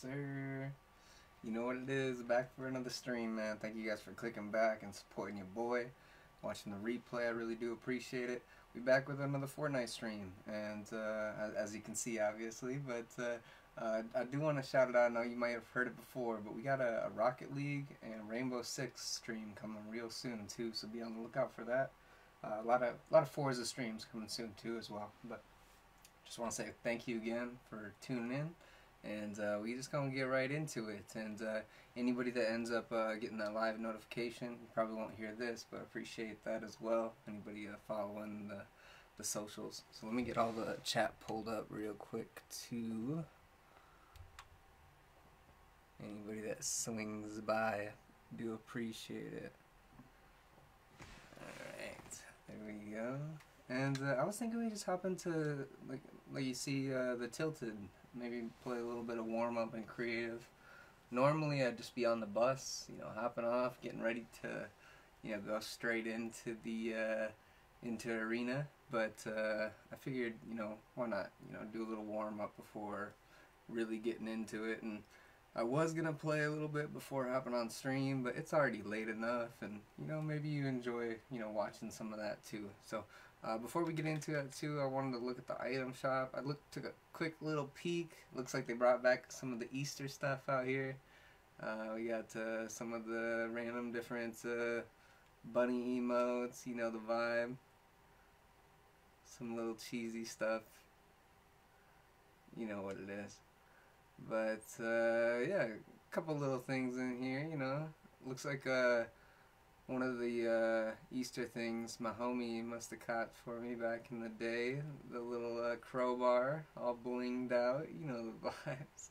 sir. You know what it is, back for another stream, man. Thank you guys for clicking back and supporting your boy. Watching the replay, I really do appreciate it. We back with another Fortnite stream, and uh, as you can see, obviously, but uh, uh, I do want to shout it out. I know you might have heard it before, but we got a, a Rocket League and Rainbow Six stream coming real soon too, so be on the lookout for that. Uh, a lot of a lot of Forza streams coming soon too as well. But just want to say thank you again for tuning in and uh, we just gonna get right into it. And uh, anybody that ends up uh, getting that live notification probably won't hear this but appreciate that as well. Anybody uh, following the, the socials. So let me get all the chat pulled up real quick too anybody that swings by. Do appreciate it. Alright there we go. And uh, I was thinking we just hop into like like you see uh, the tilted maybe play a little bit of warm up and creative. Normally I'd just be on the bus, you know, hopping off, getting ready to, you know, go straight into the uh, into arena. But uh, I figured, you know, why not, you know, do a little warm up before really getting into it. And I was gonna play a little bit before hopping on stream, but it's already late enough, and you know, maybe you enjoy, you know, watching some of that too. So uh, before we get into that too, I wanted to look at the item shop. I looked, took a quick little peek. Looks like they brought back some of the Easter stuff out here. Uh, we got uh, some of the random different uh, bunny emotes, you know the vibe. Some little cheesy stuff. You know what it is. But uh, yeah, a couple little things in here, you know. Looks like a uh, one of the uh, Easter things my homie must have caught for me back in the day. The little uh, crowbar, all blinged out. You know the vibes.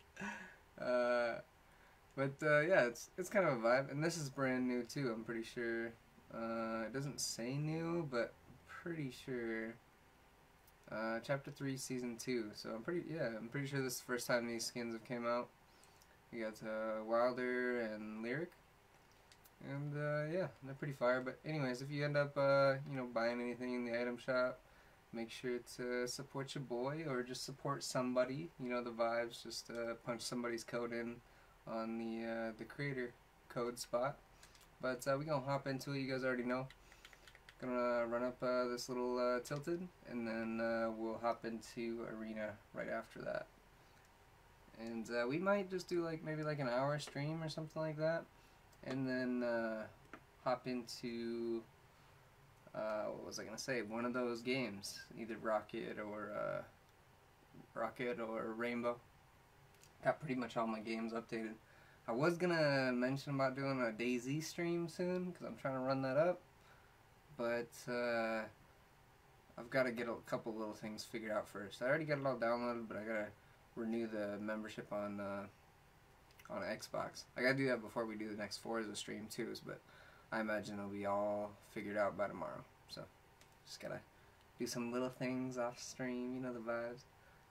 Uh, but uh, yeah, it's it's kind of a vibe, and this is brand new too. I'm pretty sure. Uh, it doesn't say new, but pretty sure. Uh, chapter three, season two. So I'm pretty yeah, I'm pretty sure this is the first time these skins have came out. We got Wilder and Lyric and uh, yeah, they're pretty fire. But anyways, if you end up uh, you know buying anything in the item shop, make sure to support your boy or just support somebody. You know the vibes. Just uh, punch somebody's code in on the uh, the creator code spot. But uh, we gonna hop into it. You guys already know. Gonna run up uh, this little tilted, and then we'll hop into arena right after that. And we might just do like maybe like an hour stream or something like that and then uh, hop into uh, what was I gonna say? One of those games, either Rocket or uh, Rocket or Rainbow. Got pretty much all my games updated. I was gonna mention about doing a DayZ stream soon because I'm trying to run that up, but uh, I've got to get a couple little things figured out first. I already got it all downloaded, but I gotta renew the membership on uh, on Xbox. I gotta do that before we do the next Forza stream too, but I imagine it'll be all figured out by tomorrow. So just gotta do some little things off stream, you know the vibes.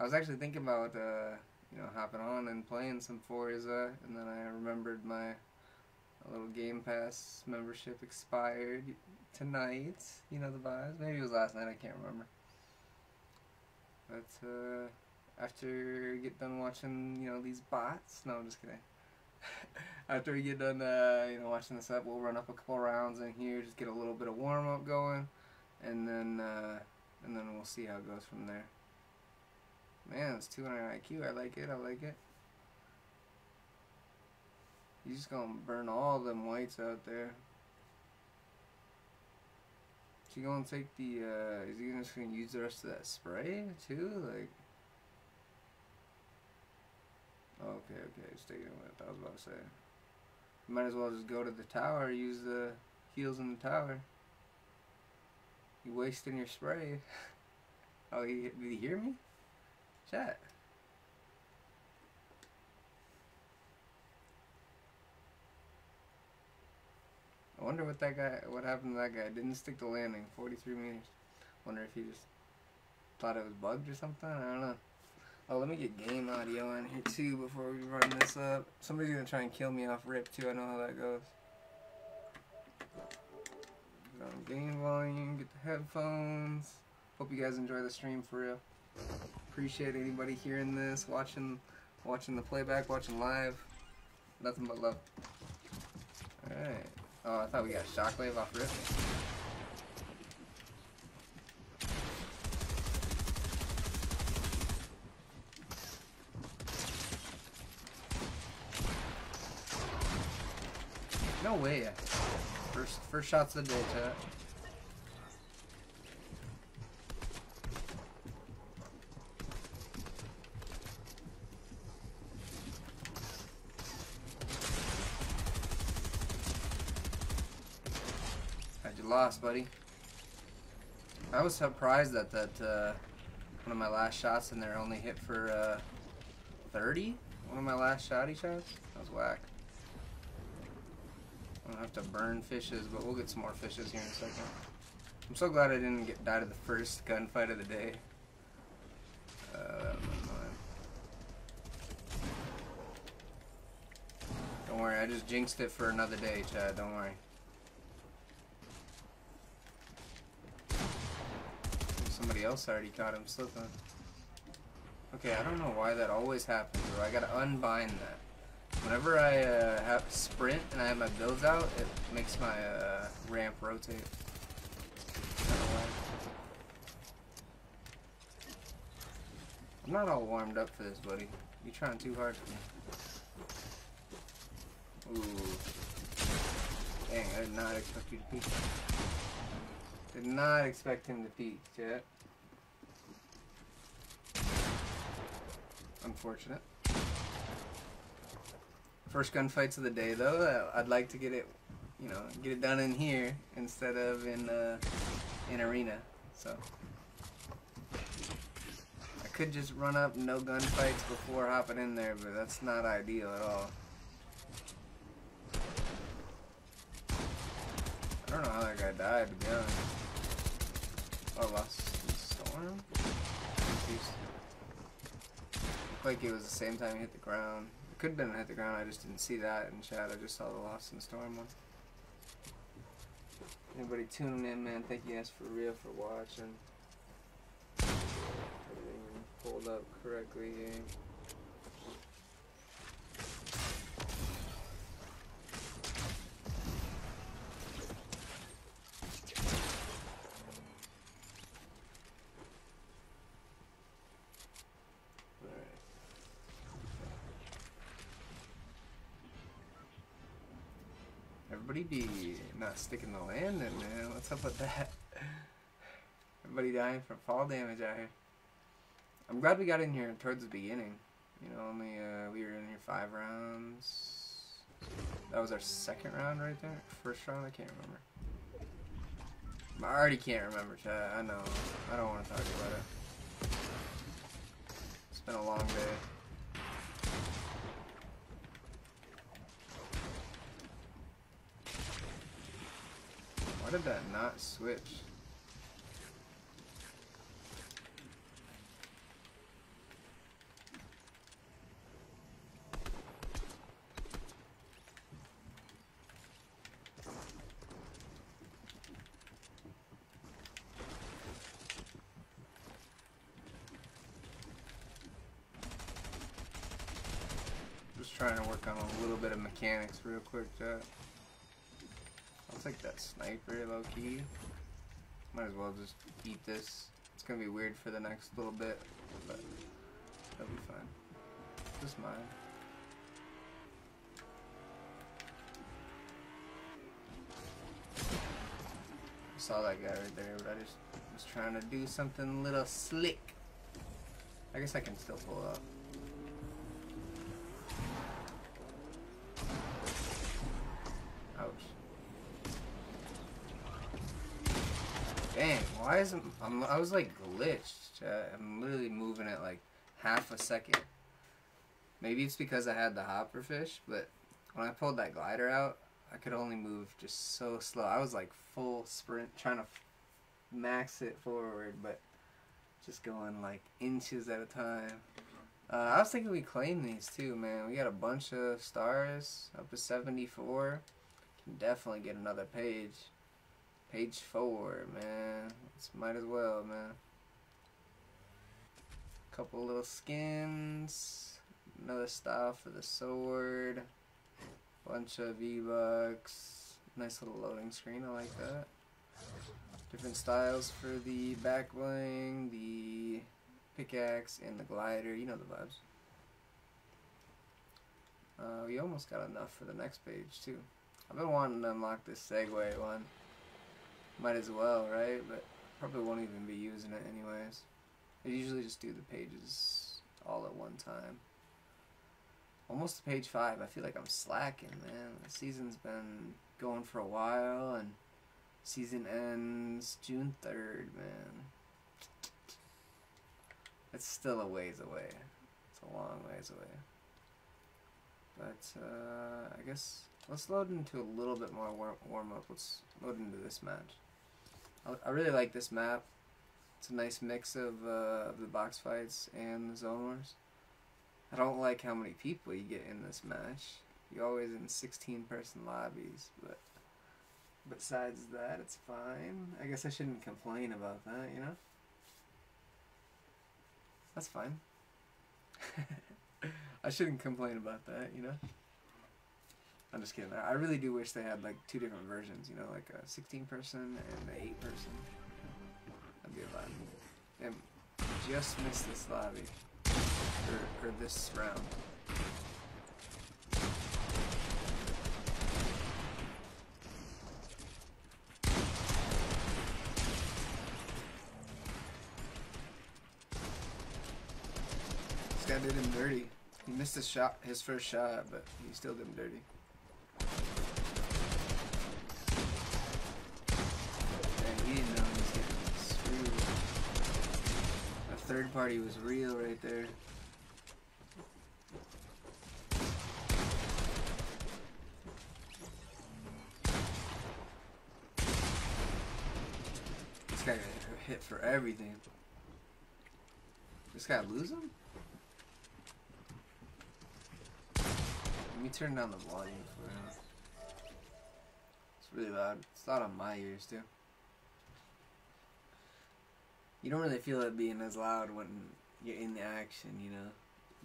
I was actually thinking about uh, you know hopping on and playing some Forza, and then I remembered my little Game Pass membership expired tonight. You know the vibes. Maybe it was last night. I can't remember. But uh, after get done watching, you know, these bots. No, I'm just kidding. after we get done, uh, you know, watching this up, we'll run up a couple rounds in here, just get a little bit of warm up going, and then, uh, and then we'll see how it goes from there. Man, it's 200 IQ. I like it. I like it. He's just gonna burn all them whites out there. Is he gonna take the, uh, is he just gonna use the rest of that spray, too? Like, Okay, okay, stay with I was about to say. Might as well just go to the tower, use the heals in the tower. You wasting your spray. oh, he, did he hear me? Chat. I wonder what that guy, what happened to that guy. Didn't stick the landing, 43 meters. Wonder if he just thought it was bugged or something. I don't know. Oh, let me get game audio on here too before we run this up. Somebody's gonna try and kill me off rip too. I know how that goes. Get on game volume, get the headphones. Hope you guys enjoy the stream for real. Appreciate anybody hearing this, watching Watching the playback, watching live. Nothing but love. Alright. Oh, I thought we got Shockwave off rip. No way. First first shots of the day, chat. You lost, buddy. I was surprised that that uh, one of my last shots in there only hit for uh, 30. One of my last shotty shots. That was whack. I don't have to burn fishes, but we'll get some more fishes here in a second. I'm so glad I didn't get died of the first gunfight of the day. Uh, don't worry, I just jinxed it for another day, Chad. Don't worry. Somebody else already caught him slipping. Okay, I don't know why that always happens, bro. I gotta unbind that. Whenever I uh, have sprint and I have my builds out, it makes my uh, ramp rotate. I'm not all warmed up for this, buddy. You're trying too hard for me. Ooh. Dang, I did not expect you to peek. Did not expect him to peek, chat. Unfortunate. First gunfights of the day, though. Uh, I'd like to get it, you know, get it done in here instead of in uh, in arena. So I could just run up no gunfights before hopping in there, but that's not ideal at all. I don't know how that guy died, to be honest. Oh, lost storm. Looked like it was the same time he hit the ground. Could have been hit the ground, I just didn't see that in chat. I just saw the Lost in Storm one. Anybody tuning in, man, thank you guys for real for watching. Everything pulled up correctly here. Everybody be not sticking the landing, man. What's up with that? Everybody dying from fall damage out here. I'm glad we got in here towards the beginning. You know, only uh, we were in here five rounds. That was our second round right there. First round, I can't remember. I already can't remember, chat. I know. I don't want to talk about it. It's been a long day. Did that not switch? Just trying to work on a little bit of mechanics real quick, chat. Take that sniper low key. Might as well just eat this. It's gonna be weird for the next little bit, but that'll be fine. Just mine. I saw that guy right there, but I just was trying to do something a little slick. I guess I can still pull up. Isn't I'm, I was like glitched. Chat. I'm literally moving at like half a second. Maybe it's because I had the hopper fish, but when I pulled that glider out, I could only move just so slow. I was like full sprint trying to max it forward, but just going like inches at a time. Uh, I was thinking we claim these too, man. We got a bunch of stars up to 74. Can definitely get another page. Page four, man. Let's, might as well, man. Couple little skins. another style for the sword. Bunch of V-Bucks. Nice little loading screen, I like that. Different styles for the back bling, the pickaxe, and the glider. You know the vibes. Uh, we almost got enough for the next page, too. I've been wanting to unlock this Segway one. Might as well, right? But probably won't even be using it anyways. I usually just do the pages all at one time. Almost to page 5. I feel like I'm slacking, man. The season's been going for a while, and season ends June 3rd, man. It's still a ways away. It's a long ways away. But, uh, I guess let's load into a little bit more warm, warm up. Let's load into this match. I, really like this map. It's a nice mix of, uh, of the box fights and the zone wars. I don't like how many people you get in this match. You're always in 16 person lobbies, but besides that, it's fine. I guess I shouldn't complain about that, you know? That's fine. I shouldn't complain about that, you know? I'm just kidding. I really do wish they had like two different versions, you know, like a 16 person and an 8 person. That'd be a. And just missed this lobby. Or, or this round. This guy did him dirty. He missed his shot, his first shot, but he still did him dirty. Third party was real right there. This guy got hit for everything. This guy lose him? Let me turn down the volume for him. It's really loud. It's loud on my ears too. You don't really feel it being as loud when you're in the action, you know.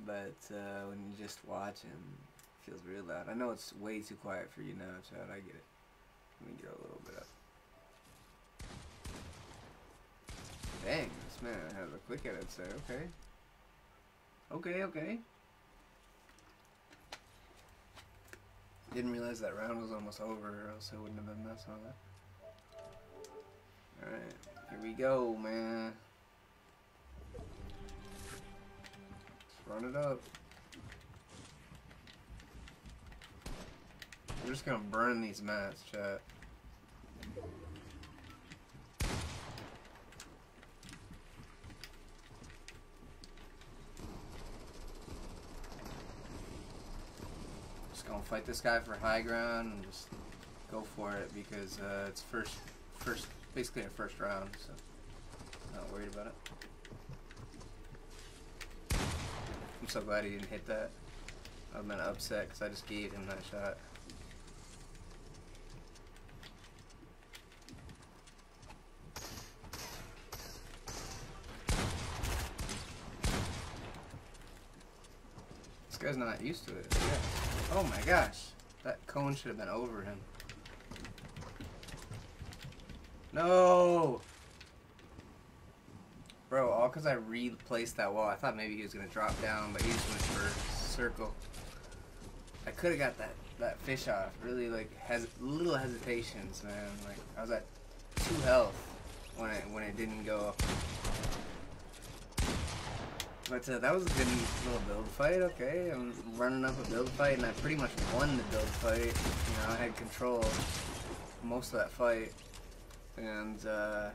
But uh, when you just watch him, it feels real loud. I know it's way too quiet for you now, Chad. I get it. Let me get a little bit up. Dang, this man has a quick edit there. Okay. Okay, okay. Didn't realize that round was almost over, or else I wouldn't have been messing with it. Alright, here we go, man. Run it up. We're just gonna burn these mats, chat. Just gonna fight this guy for high ground and just go for it because uh, it's first, first, basically a first round, so not worried about it. I'm so glad he didn't hit that. I've been upset because I just gave him that shot. This guy's not used to it. Yeah. Oh my gosh. That cone should have been over him. No! Bro, all because I replaced that wall. I thought maybe he was going to drop down, but he just went for circle. I could have got that, that fish off. Really, like, has little hesitations, man. Like, I was at two health when it, when it didn't go. up. But uh, that was a good little build fight, okay. I'm running up a build fight, and I pretty much won the build fight. You know, I had control most of that fight. And, uh,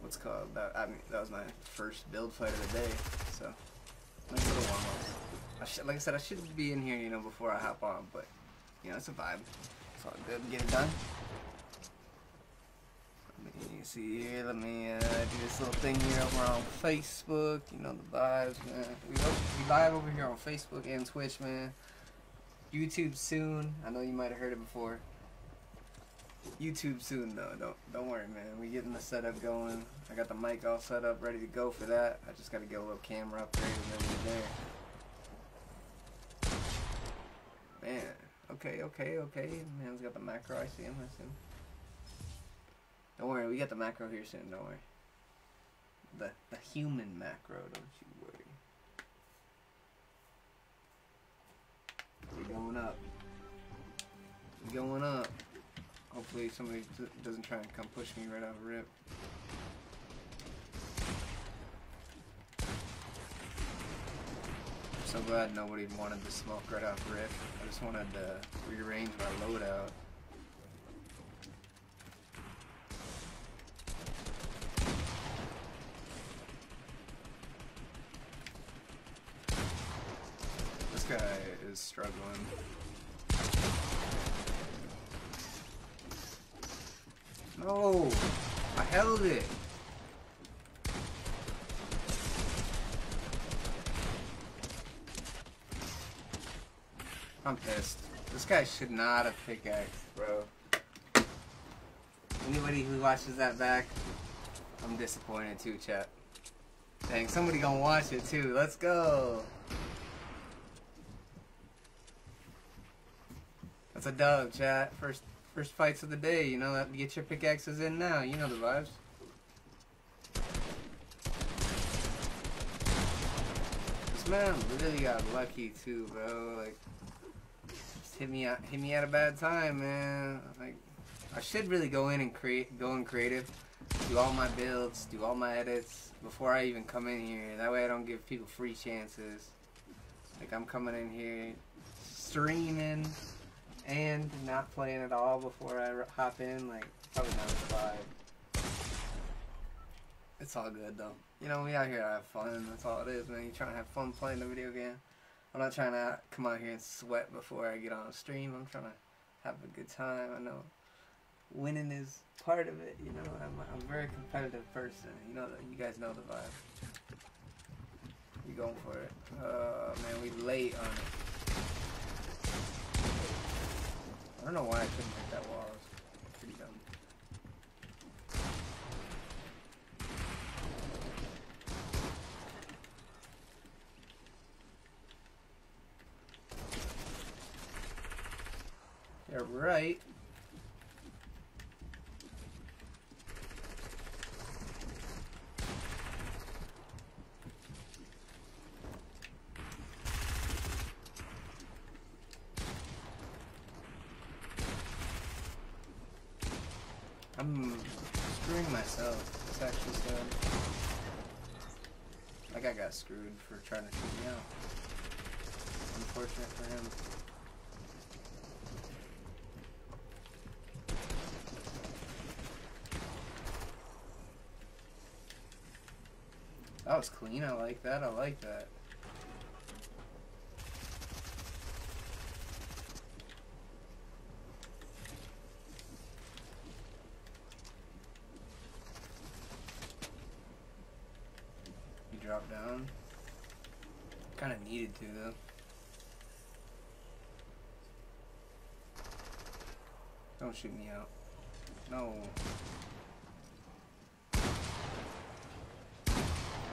what's called, that, I mean, that was my first build fight of the day, so, nice little warm-up. like I said, I should be in here, you know, before I hop on, but, you know, it's a vibe. It's all good, get it done. Let me see here, let me uh, do this little thing here over on Facebook, you know, the vibes, man. We, we live over here on Facebook and Twitch, man. YouTube soon, I know you might have heard it before. YouTube soon though. Don't don't worry, man. We getting the setup going. I got the mic all set up, ready to go for that. I just got to get a little camera upgrade and then we're there. Man. Okay, okay, okay. Man's got the macro. I see him. I see him. Don't worry, we got the macro here soon. Don't worry. The the human macro. Don't you worry. We're going up. We're going up. Hopefully somebody doesn't try and come push me right out of rip. so glad nobody wanted to smoke right off rip. I just wanted to rearrange my loadout. This guy is struggling. No! I held it! I'm pissed. This guy should not have pickaxed, bro. Anybody who watches that back, I'm disappointed too, chat. Dang, somebody gonna watch it too. Let's go. That's a dub, chat. First, first fights of the day. You know that. Get your pickaxes in now. You know the vibes. This man really got lucky too, bro. Like, just hit me hit me at a bad time, man. Like, I should really go in and create, go in creative, do all my builds, do all my edits before I even come in here. That way I don't give people free chances. Like I'm coming in here, streaming, and not playing at all before I hop in. Like probably not a vibe. It's all good though. You know, we out here to have fun. That's all it is, man. You're trying to have fun playing the video game. I'm not trying to come out here and sweat before I get on a stream. I'm trying to have a good time. I know winning is part of it. You know, I'm, I'm a very competitive person. You know, you guys know the vibe. We going for it. Uh, man, we late on it. I don't know why I couldn't hit that wall. It's pretty dumb. Right. I'm screwing myself. It's actually good. That guy got screwed for trying to shoot me out. Unfortunate for him. That was clean. I like that. I like that. He dropped down. Kind of needed to though. Don't shoot me out. No.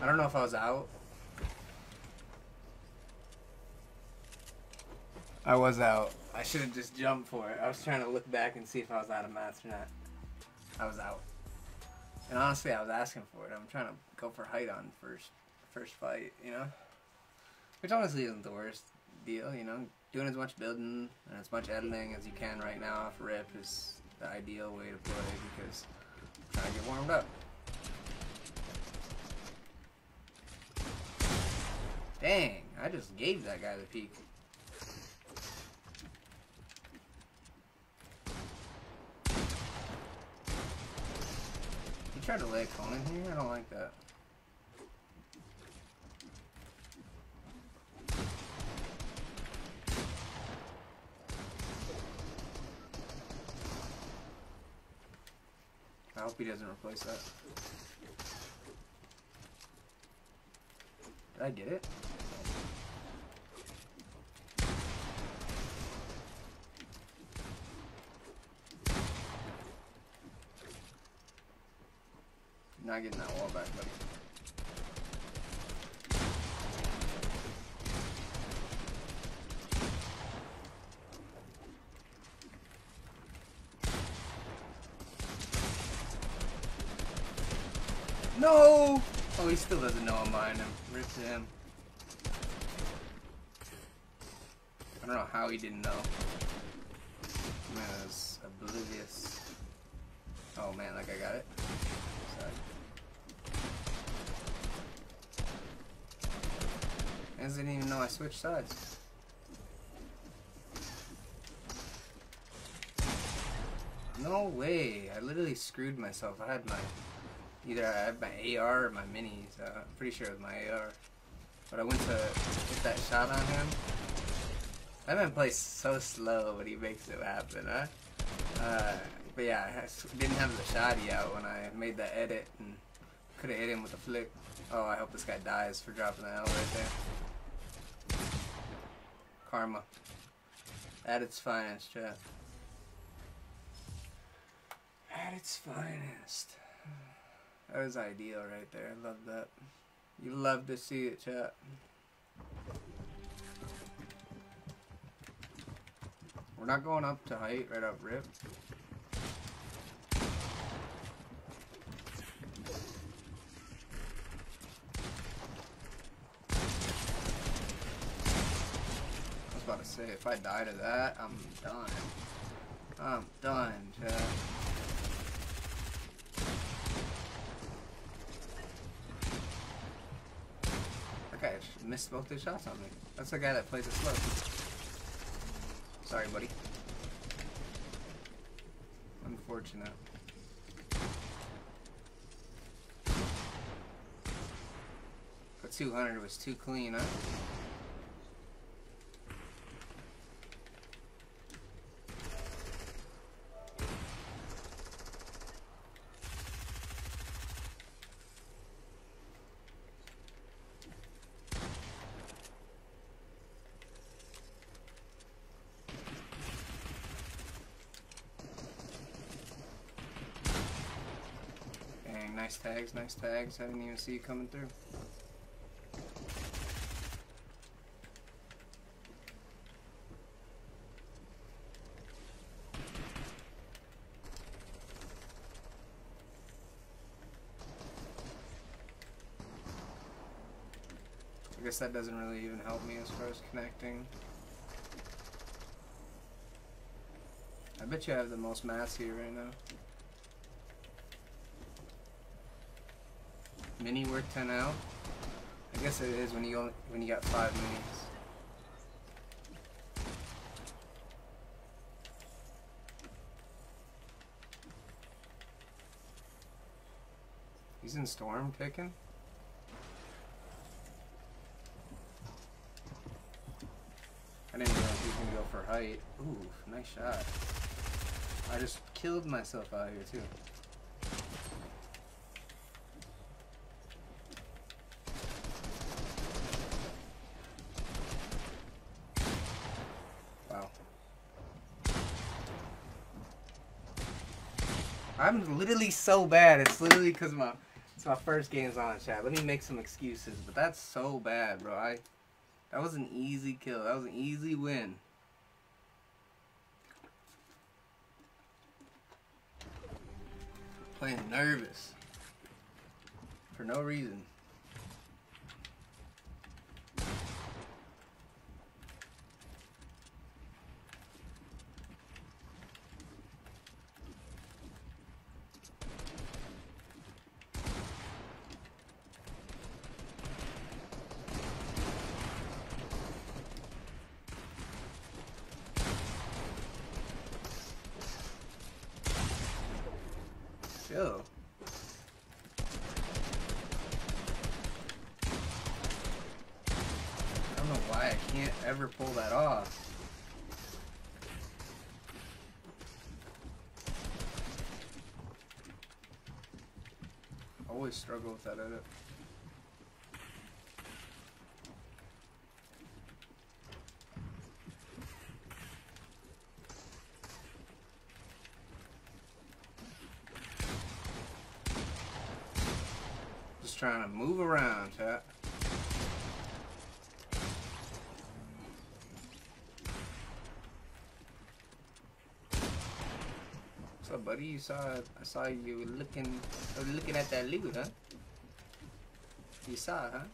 I don't know if I was out. I was out. I should have just jumped for it. I was trying to look back and see if I was out of mats or not. I was out. And honestly, I was asking for it. I'm trying to go for height on first first fight, you know? Which honestly isn't the worst deal, you know? Doing as much building and as much editing as you can right now off rip is the ideal way to play because I'm trying to get warmed up. Dang, I just gave that guy the peek. You tried to lay a cone in here? I don't like that. I hope he doesn't replace that. Did I get it? Not getting that wall back, buddy. No! Oh, he still doesn't know I'm him. Rip to him. I don't know how he didn't know. Man, I was oblivious. Oh man, like I got it. Sorry. I didn't even know I switched sides. No way. I literally screwed myself. I had my either I have my AR or my minis. Uh, I'm pretty sure it was my AR. But I went to hit that shot on him. That man plays so slow, but he makes it happen, huh? Uh, but yeah, I didn't have the shotty out when I made that edit and could have hit him with a flick. Oh, I hope this guy dies for dropping the L right there. Karma. At its finest, chat. At its finest. That was ideal right there. I love that. You love to see it, chat. We're not going up to height right up rip. I was about to say, if I die to that, I'm done. I'm done, chat. Okay, missed both his shots on me. That's the guy that plays it slow. Sorry, buddy. Unfortunate. But 200 was too clean, huh? Dang, nice tags, nice tags. I didn't even see you coming through. I guess that doesn't really even help me as far as connecting. I bet you have the most mats here right now. Mini worth 10 out? I guess it is when you only, when you got five minis. He's in storm picking. I didn't realize he was gonna go for height. Ooh, nice shot. I just killed myself out here too. Wow. I'm literally so bad. It's literally because my it's my first games on chat. Let me make some excuses, but that's so bad, bro. I that was an easy kill. That was an easy win. Playing nervous. For no reason. Chill. I don't know why I can't ever pull that off. I Always struggle with that edit. buddy? You saw I saw you looking looking at that loot, huh? You saw, huh?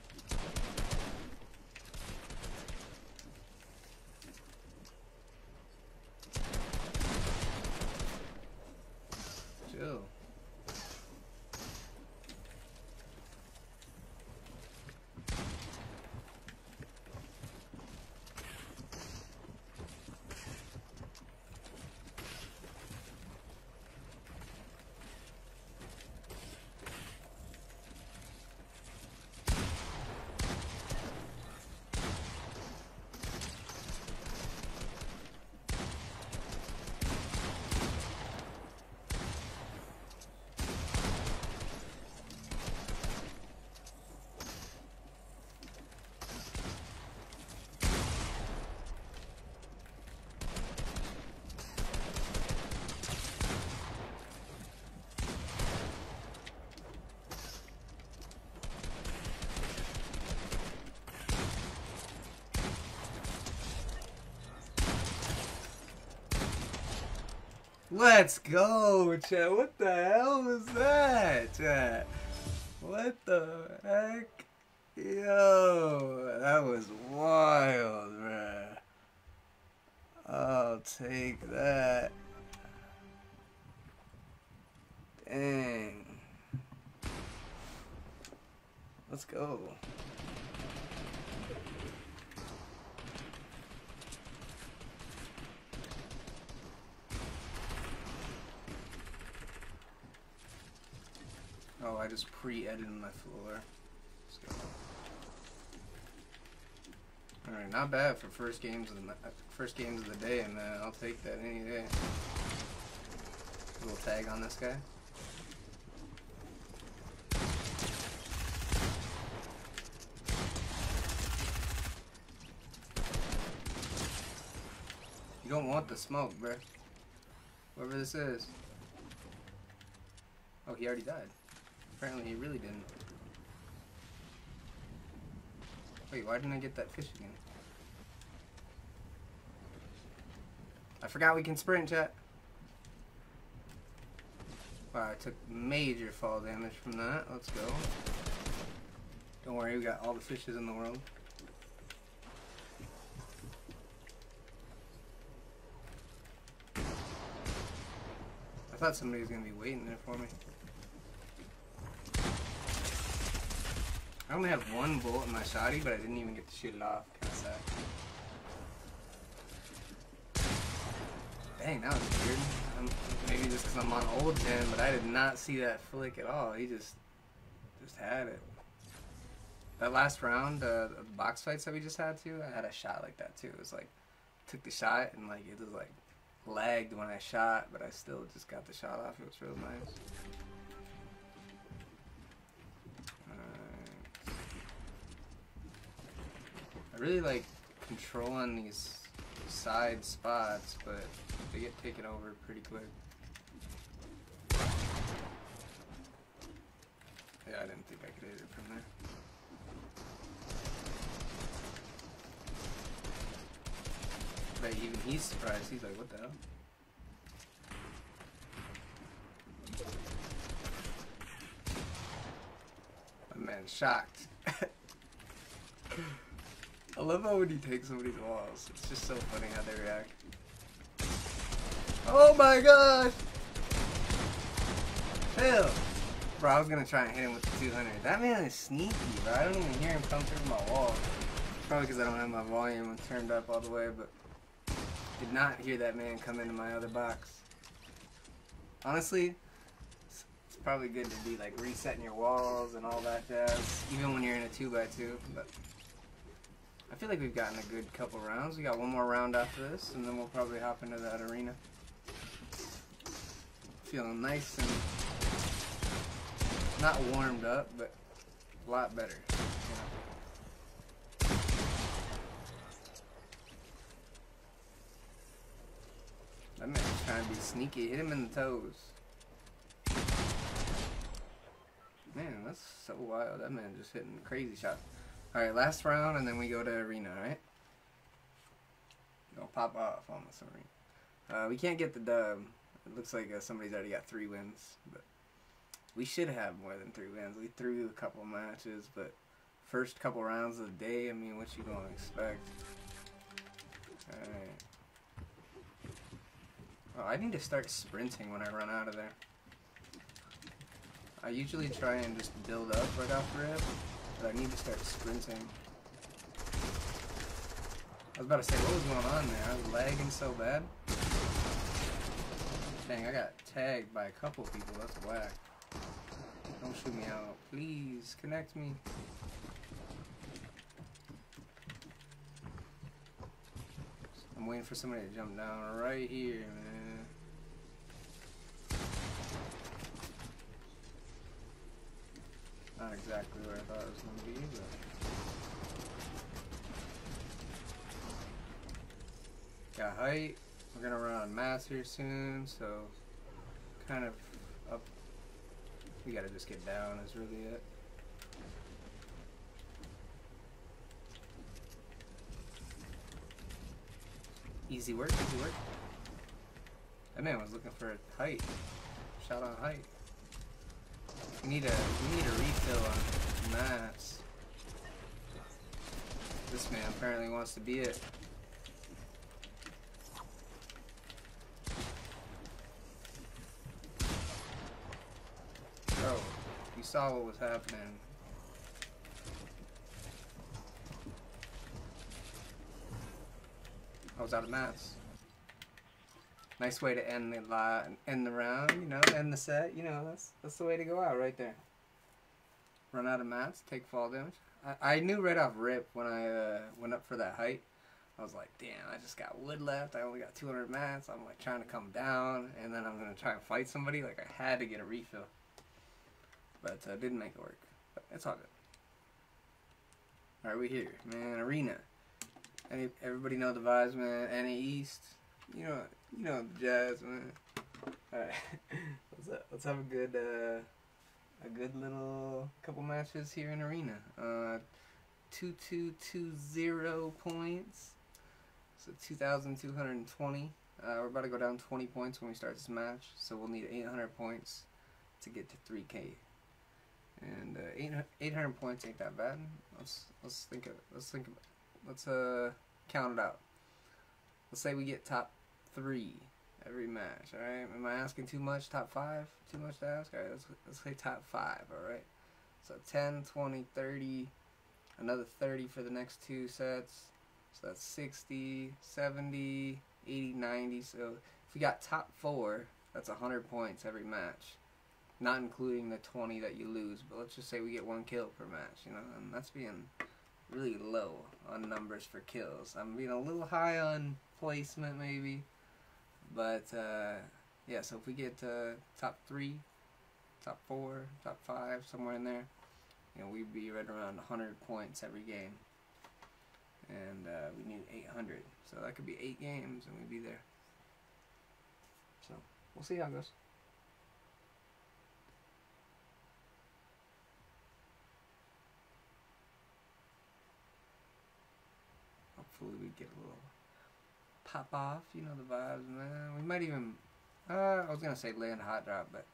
Let's go, chat. What the hell was that, chat? What the heck? Yo, that was wild, bruh. I'll take that. Dang. Let's go. I just pre-edited my floor. Alright, not bad for first games of the first games of the day, man. I'll take that any day. Little tag on this guy. You don't want the smoke, bruh. Whoever this is. Oh, he already died. Apparently he really didn't. Wait, why didn't I get that fish again? I forgot we can sprint, chat. Wow, I took major fall damage from that. Let's go. Don't worry, we got all the fishes in the world. I thought somebody was going to be waiting there for me. I only have one bullet in my shotty, but I didn't even get to shoot it off. Dang, that was weird. Um, maybe just because I'm on old gen, but I did not see that flick at all. He just, just had it. That last round, uh, the box fights that we just had too, I had a shot like that too. It was like, took the shot and like it was like lagged when I shot, but I still just got the shot off. It was real nice. I really like controlling these side spots, but they get taken over pretty quick. Yeah, I didn't think I could hit it from there. But even he's surprised. He's like, what the hell? My man's shocked. I love how when you take somebody's walls, it's just so funny how they react. Oh my gosh! Hell! Bro, I was gonna try and hit him with the 200. That man is sneaky, bro. I don't even hear him come through my wall. Probably because I don't have my volume turned up all the way, but did not hear that man come into my other box. Honestly, it's probably good to be like resetting your walls and all that jazz, even when you're in a 2x2, but I feel like we've gotten a good couple rounds. We got one more round after this, and then we'll probably hop into that arena. Feeling nice and not warmed up, but a lot better. That man's trying to be sneaky. Hit him in the toes. Man, that's so wild. That man just hitting crazy shots. Alright, last round, and then we go to arena, right? Don't pop off on this arena. Uh, we can't get the dub. It looks like uh, somebody's already got three wins, but We should have more than three wins. We threw a couple matches, but first couple rounds of the day, I mean, what you gonna expect? Alright. Oh, I need to start sprinting when I run out of there. I usually try and just build up right off rip, but I need to start sprinting. I was about to say, what was going on there? I was lagging so bad. Dang, I got tagged by a couple people. That's whack. Don't shoot me out. Please, connect me. I'm waiting for somebody to jump down right here, man. Not exactly where I thought it was going to be, but... Got height. We're gonna run on mats here soon, so kind of up. We gotta just get down is really it. Easy work, easy work. That man was looking for a height. Shot on height. We need a need a refill on mats. This man apparently wants to be it. Oh, Bro, you saw what was happening. I was out of mats. Nice way to end the lot, end the round, you know, end the set. You know, that's that's the way to go out right there. Run out of mats, take fall damage. I, I knew right off rip when I uh, went up for that height. I was like, damn, I just got wood left. I only got 200 mats. I'm like trying to come down, and then I'm gonna try and fight somebody. Like I had to get a refill, but uh, didn't make it work. But it's all good. All right, we here, man. Arena. Any, everybody know the vibes, man. NA East. You know, you know the jazz, man. All right, let's let's have a good uh, a good little couple matches here in arena. Uh, two two two zero points. So two thousand two hundred twenty. Uh, we're about to go down 20 points when we start this match, so we'll need 800 points to get to 3k. And uh, 800 points ain't that bad. Let's let's think of let's think of let's uh count it out. Let's say we get top three every match. All right. Am I asking too much? Top five? Too much to ask? All right. Let's let's say top five. All right. So 10, 20, 30, another 30 for the next two sets. So that's 60, 70, 80, 90. So if we got top four, that's 100 points every match. Not including the 20 that you lose, but let's just say we get one kill per match, you know, and that's being really low on numbers for kills. I'm being a little high on placement maybe, but uh, yeah. So if we get uh, top three, top four, top five, somewhere in there, you know, we'd be right around 100 points every game, and uh, we need 800. So that could be eight games, and we'd be there. So we'll see how it goes. hopefully we get a little pop off. You know the vibes, man. We might even. Uh, I was gonna say lay land hot drop, but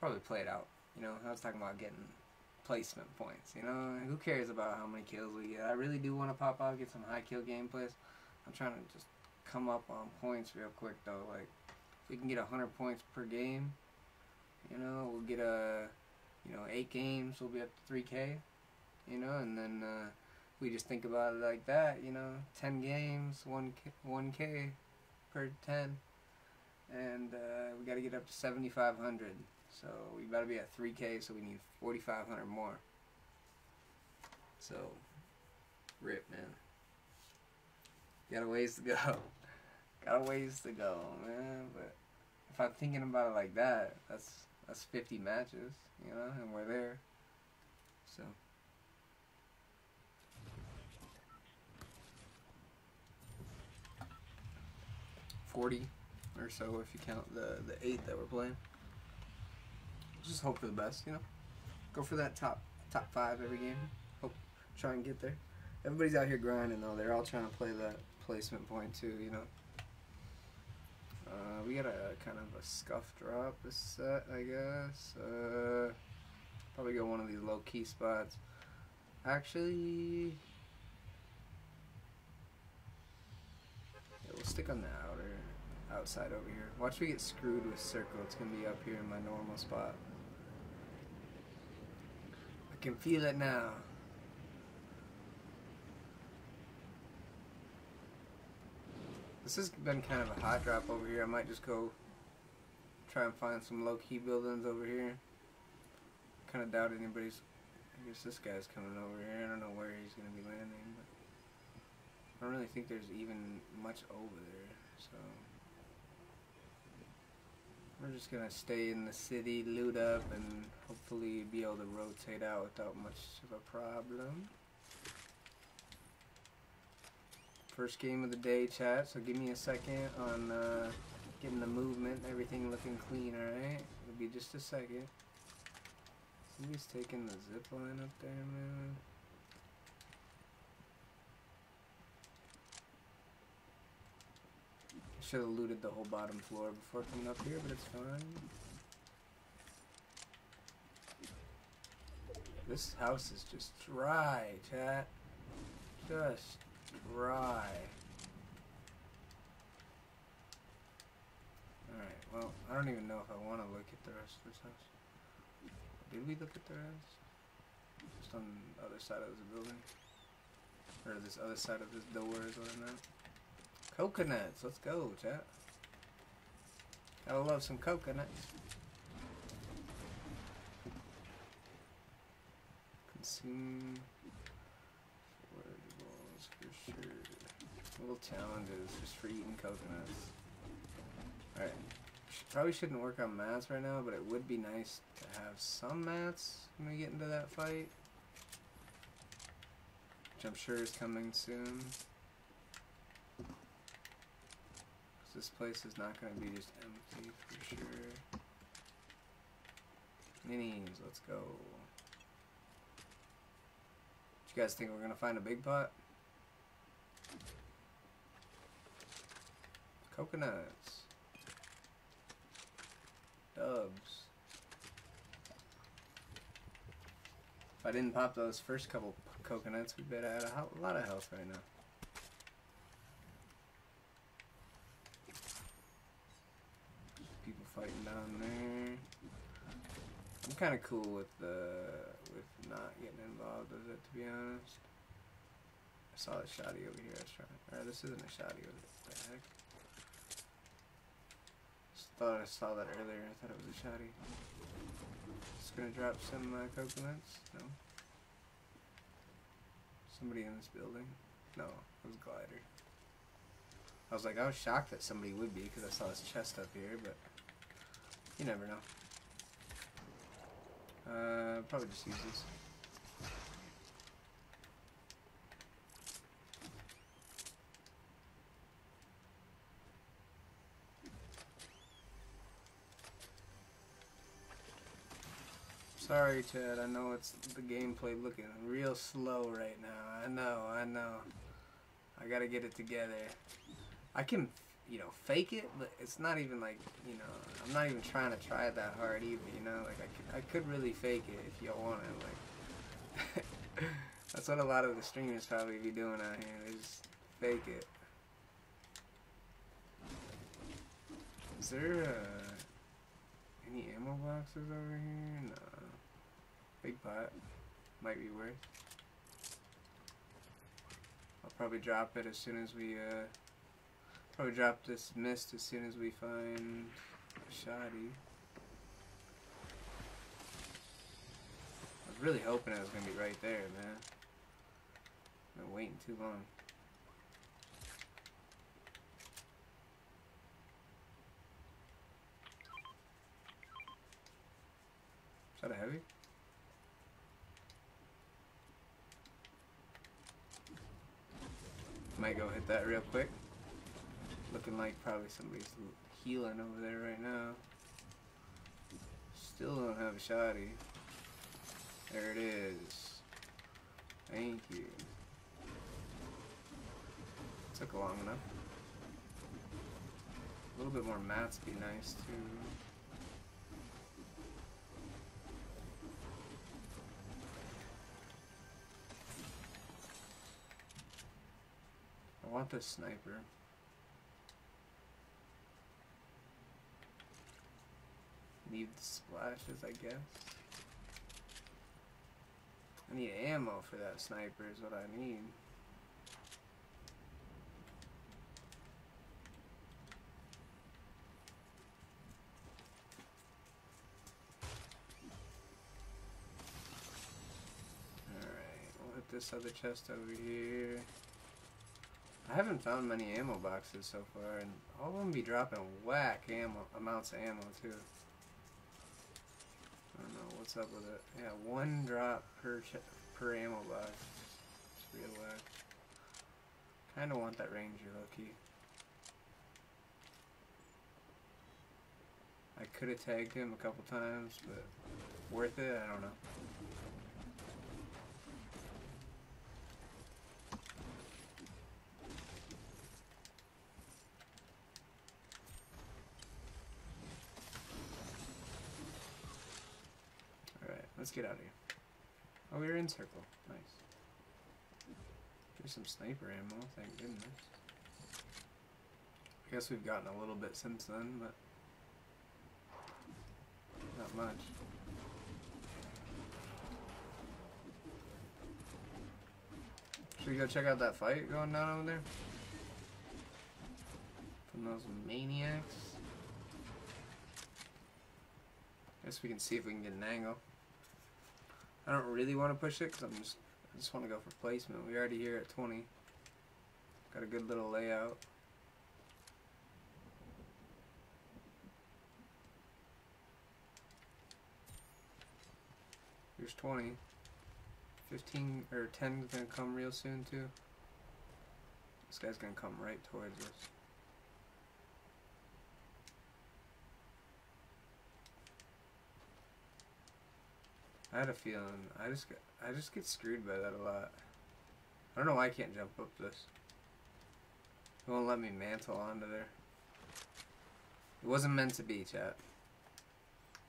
probably play it out. You know, I was talking about getting placement points. You know, who cares about how many kills we get? I really do want to pop off, get some high kill gameplays. I'm trying to just come up on points real quick though. Like, if we can get 100 points per game, you know, we'll get a, you know, eight games. We'll be up to 3K. You know, and then. Uh, we just think about it like that, you know, 10 games, 1K, 1K per 10. And uh, we got to get up to 7,500. So we better be at 3K, so we need 4,500 more. So, rip, man. Got a ways to go. got a ways to go, man. But if I'm thinking about it like that, that's that's 50 matches, you know, and we're there. So. 40 or so if you count the, the 8 that we're playing. Just hope for the best, you know? Go for that top top 5 every game. Hope try and get there. Everybody's out here grinding though. They're all trying to play that placement point too, you know? Uh, we got a kind of a scuff drop this set, I guess. Uh, probably go one of these low key spots. Actually, yeah, we'll stick on outer, outside over here. Watch me get screwed with circle. It's gonna be up here in my normal spot. I can feel it now. This has been kind of a hot drop over here. I might just go try and find some low-key buildings over here. Kind of doubt anybody's... I guess this guy's coming over here. I don't know where he's going to be landing, but... I don't really think there's even much over there, so... We're just to stay in the city, loot up, and hopefully be able to rotate out without much of a problem. First game of the day, chat, so give me a second on uh, getting the movement, everything looking clean, alright? It'll be just a second. Somebody's taking the zip line up there, man. Should have looted the whole bottom floor before coming up here, but it's fine. This house is just dry, chat. Just dry. Alright, well, I don't even know if I want to look at the rest of this house. Did we look at the rest? Just on the other side of this building? Or this other side of this door is what I meant. Coconuts, let's go, chat. Gotta love some coconuts. Consume for sure. Little challenges just for eating coconuts. Alright. Probably shouldn't work on mats right now, but it would be nice to have some mats when we get into that fight. Which I'm sure is coming soon. This place is not going to be just empty for sure. Minis, let's go. Do you guys think we're going to find a big pot? Coconuts. Dubs. If I didn't pop those first couple coconuts, we'd I had a, a lot of health right now. People fighting down there. I'm kind of cool with the with not getting involved with it, to be honest. I saw a shoddy over here. I was trying. Or this isn't a shoddy. What the heck? thought I saw that earlier. I thought it was a shoddy. Just gonna drop some uh, coconuts. No. Somebody in this building. No, it was glider. I was like, I was shocked that somebody would be because I saw this chest up here, but you never know. Uh, probably just use this. Sorry, chat. I know it's the gameplay looking real slow right now. I know, I know. I gotta get it together. I can, you know, fake it, but it's not even like, you know, I'm not even trying to try it that hard either, you know? Like, I could, I could really fake it if y'all want it. Like, that's what a lot of the streamers probably be doing out here. They just fake it. Is there, uh, any ammo boxes over here? No. Big pot. Might be worth. I'll probably drop it as soon as we, uh, probably drop this mist as soon as we find shoddy. I was really hoping I was going to be right there, man. I've been waiting too long. Is that a heavy? Might go hit that real quick. Looking like probably somebody's healing over there right now. Still don't have a shoddy. There it is. Thank you. Took long enough. A little bit more mats be nice too. I want the sniper. Need the splashes, I guess. I need ammo for that sniper is what I need. Alright, we'll hit this other chest over here. I haven't found many ammo boxes so far, and all of them be dropping whack ammo amounts of ammo too. What's up with it. Yeah, one drop per per ammo box. It's real whack. Kind of want that ranger low key. I could have tagged him a couple times, but worth it? I don't know. Let's get out of here. Oh, we're in circle. Nice. There's some sniper ammo, thank goodness. I guess we've gotten a little bit since then, but not much. Should we go check out that fight going down over there? From those maniacs? I guess we can see if we can get an angle. I don't really want to push it because I'm just I just want to go for placement. We're already here at 20. Got a good little layout. Here's 20. 15 or 10 is gonna come real soon too. This guy's gonna come right towards us. I had a feeling. I just get, I just get screwed by that a lot. I don't know why I can't jump up this. It won't let me mantle onto there. It wasn't meant to be, chat.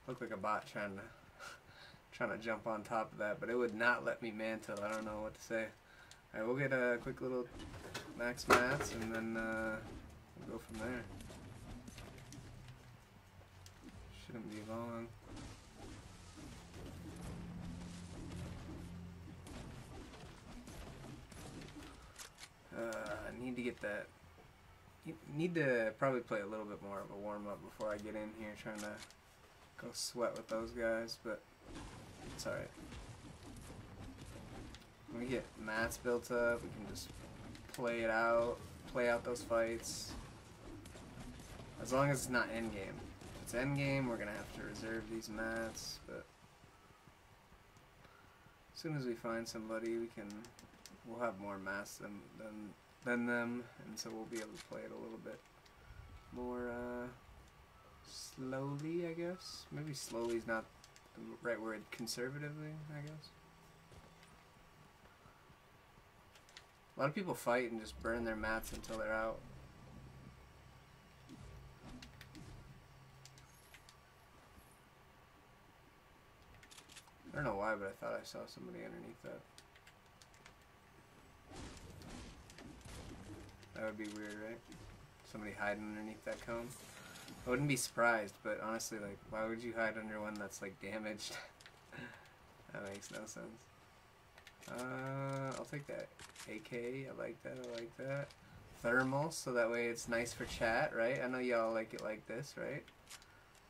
Looked like a bot trying to trying to jump on top of that, but it would not let me mantle. I don't know what to say. Alright, we'll get a quick little max mats and then uh, we'll go from there. Shouldn't be long. Uh, I need to get that. Need to probably play a little bit more of a warm up before I get in here trying to go sweat with those guys, but it's alright. When we get mats built up, we can just play it out, play out those fights. As long as it's not endgame. If it's endgame, we're gonna have to reserve these mats, but as soon as we find somebody, we can we'll have more mats than than than them, and so we'll be able to play it a little bit more uh, slowly, I guess. Maybe slowly is not the right word. Conservatively, I guess. A lot of people fight and just burn their mats until they're out. I don't know why, but I thought I saw somebody underneath that. That would be weird, right? Somebody hiding underneath that cone. I wouldn't be surprised, but honestly, like, why would you hide under one that's, like, damaged? that makes no sense. Uh, I'll take that. AK, I like that, I like that. Thermal, so that way it's nice for chat, right? I know y'all like it like this, right?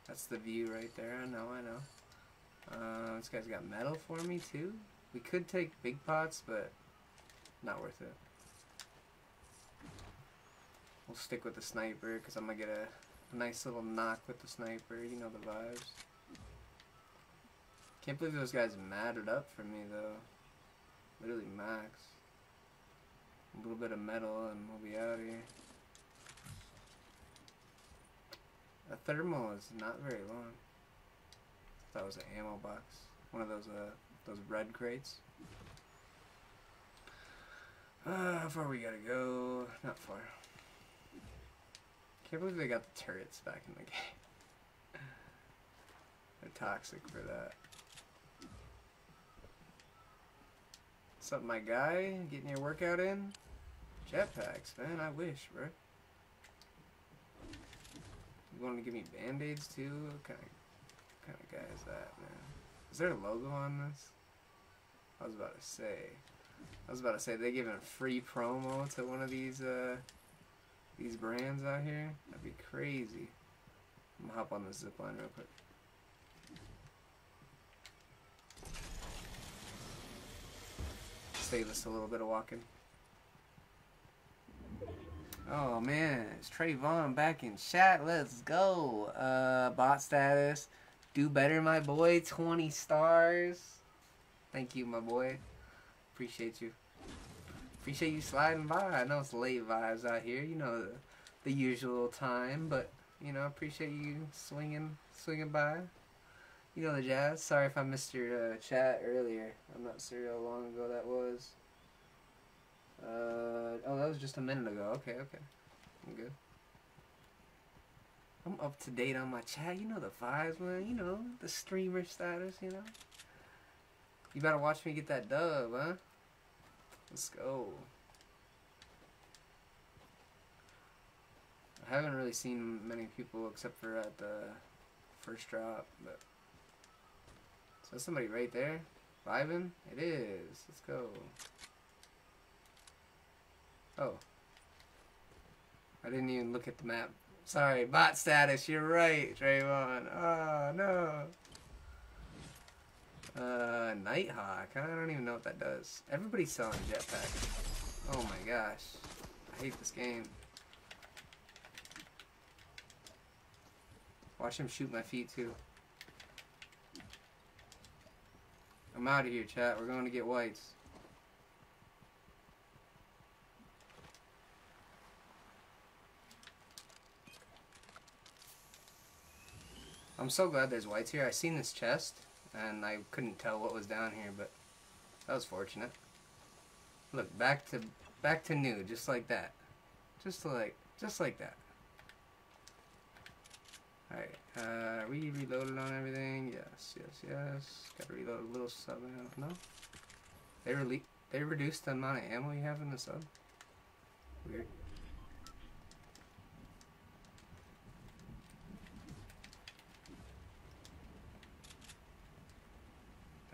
That's the view right there, I know, I know. Uh, this guy's got metal for me, too. We could take big pots, but not worth it. We'll stick with the sniper because I'm going to get a, a nice little knock with the sniper. You know the vibes. Can't believe those guys matted up for me though. Literally max. A little bit of metal and we'll be out of here. A thermal is not very long. That was an ammo box. One of those uh those red crates. Uh, how far we gotta go? Not far. Can't believe they got the turrets back in the game. They're toxic for that. What's up, my guy? Getting your workout in? Jetpacks, man. I wish, bro. You want to give me band-aids too? What kind of, kind of guy is that, man? Is there a logo on this? I was about to say. I was about to say they giving a free promo to one of these uh these brands out here. That'd be crazy. I'm gonna hop on the zip line real quick. Save us a little bit of walking. Oh man, it's Trayvon back in chat. Let's go. Uh, bot status. Do better, my boy. 20 stars. Thank you, my boy. Appreciate you. Appreciate you sliding by. I know it's late vibes out here. You know the, the usual time, but you know appreciate you swinging, swinging by. You know the jazz. Sorry if I missed your uh, chat earlier. I'm not sure how long ago that was. Uh, oh, that was just a minute ago. Okay, okay. I'm good. I'm up to date on my chat. You know the vibes, man. You know, the streamer status, you know. You better watch me get that dub, huh? Let's go. I haven't really seen many people except for at the first drop, but so somebody right there, vibing. It is. Let's go. Oh. I didn't even look at the map. Sorry, bot status. You're right, Trayvon. Oh, ah, no. Uh, Nighthawk. I don't even know what that does. Everybody's selling jetpacks. Oh my gosh. I hate this game. Watch him shoot my feet too. I'm out of here, chat. We're going to get whites. I'm so glad there's whites here. I seen this chest, and I couldn't tell what was down here, but that was fortunate. Look, back to back to new, just like that. Just like just like that. Alright, uh, are we reloaded on everything? Yes, yes, yes. Gotta reload a little sub No? They, rele they reduced the amount of ammo you have in the sub? Weird.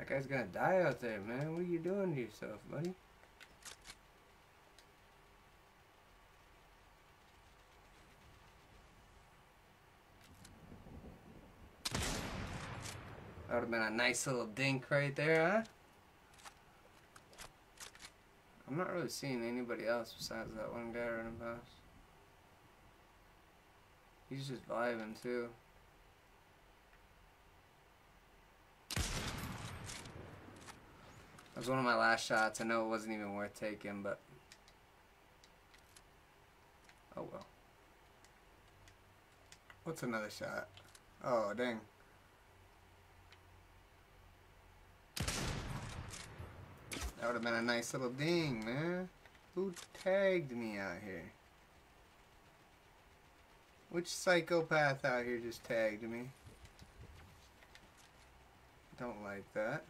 That guy's gonna die out there, man. What are you doing to yourself, buddy? That would have been a nice little dink right there, huh? I'm not really seeing anybody else besides that one guy running past. He's just vibing too. That was one of my last shots. I know it wasn't even worth taking, but... Oh well. What's another shot? Oh, dang. That would have been a nice little ding, man. Who tagged me out here? Which psychopath out here just tagged me? Don't like that.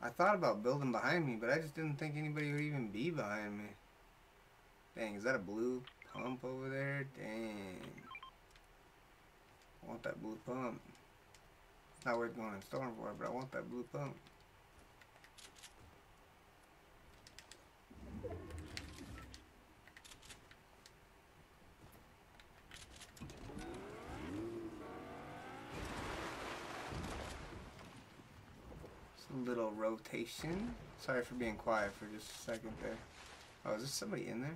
I thought about building behind me, but I just didn't think anybody would even be behind me. Dang, is that a blue pump over there? Dang. I want that blue pump. It's not worth going in storm for, but I want that blue pump. Little rotation. Sorry for being quiet for just a second there. Oh, is there somebody in there? I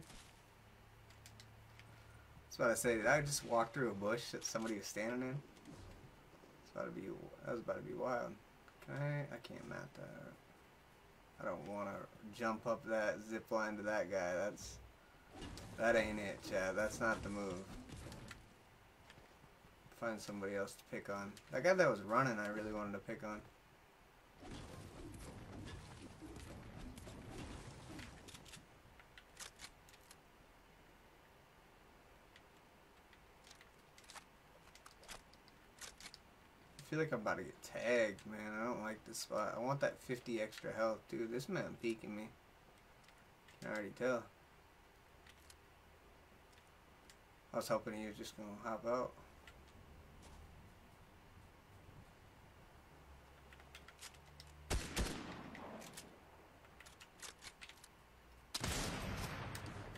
was about to say, did I just walk through a bush that somebody was standing in? It's about to be, that was about to be wild. Can I, I can't map that. I don't want to jump up that zip line to that guy. That's, that ain't it, chat. That's not the move. Find somebody else to pick on. That guy that was running, I really wanted to pick on. Feel like I'm about to get tagged, man. I don't like this spot. I want that 50 extra health, dude. This man peeking me. Can already tell. I was hoping he was just gonna hop out.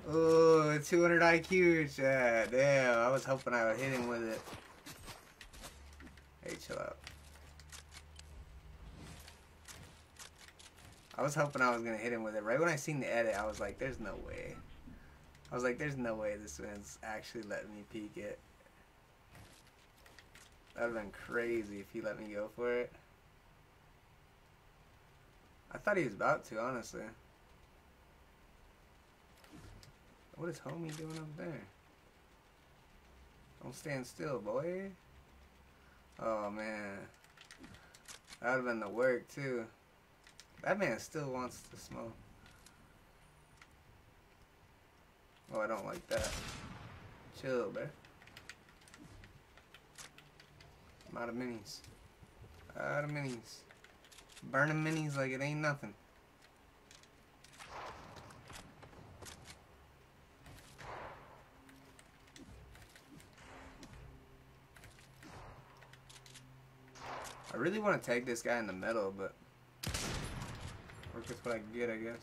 Oh, 200 IQ. Damn, I was hoping I would hit him with it. Hey, chill out. I was hoping I was gonna hit him with it. Right when I seen the edit, I was like, there's no way. I was like, there's no way this man's actually letting me peek it. That would have been crazy if he let me go for it. I thought he was about to, honestly. What is homie doing up there? Don't stand still, boy. Oh, man. That would have been the work, too. That man still wants to smoke. Oh, I don't like that. Chill, bro. I'm out of minis. Out of minis. Burning minis like it ain't nothing. I really want to tag this guy in the middle, but work with what I get, I guess.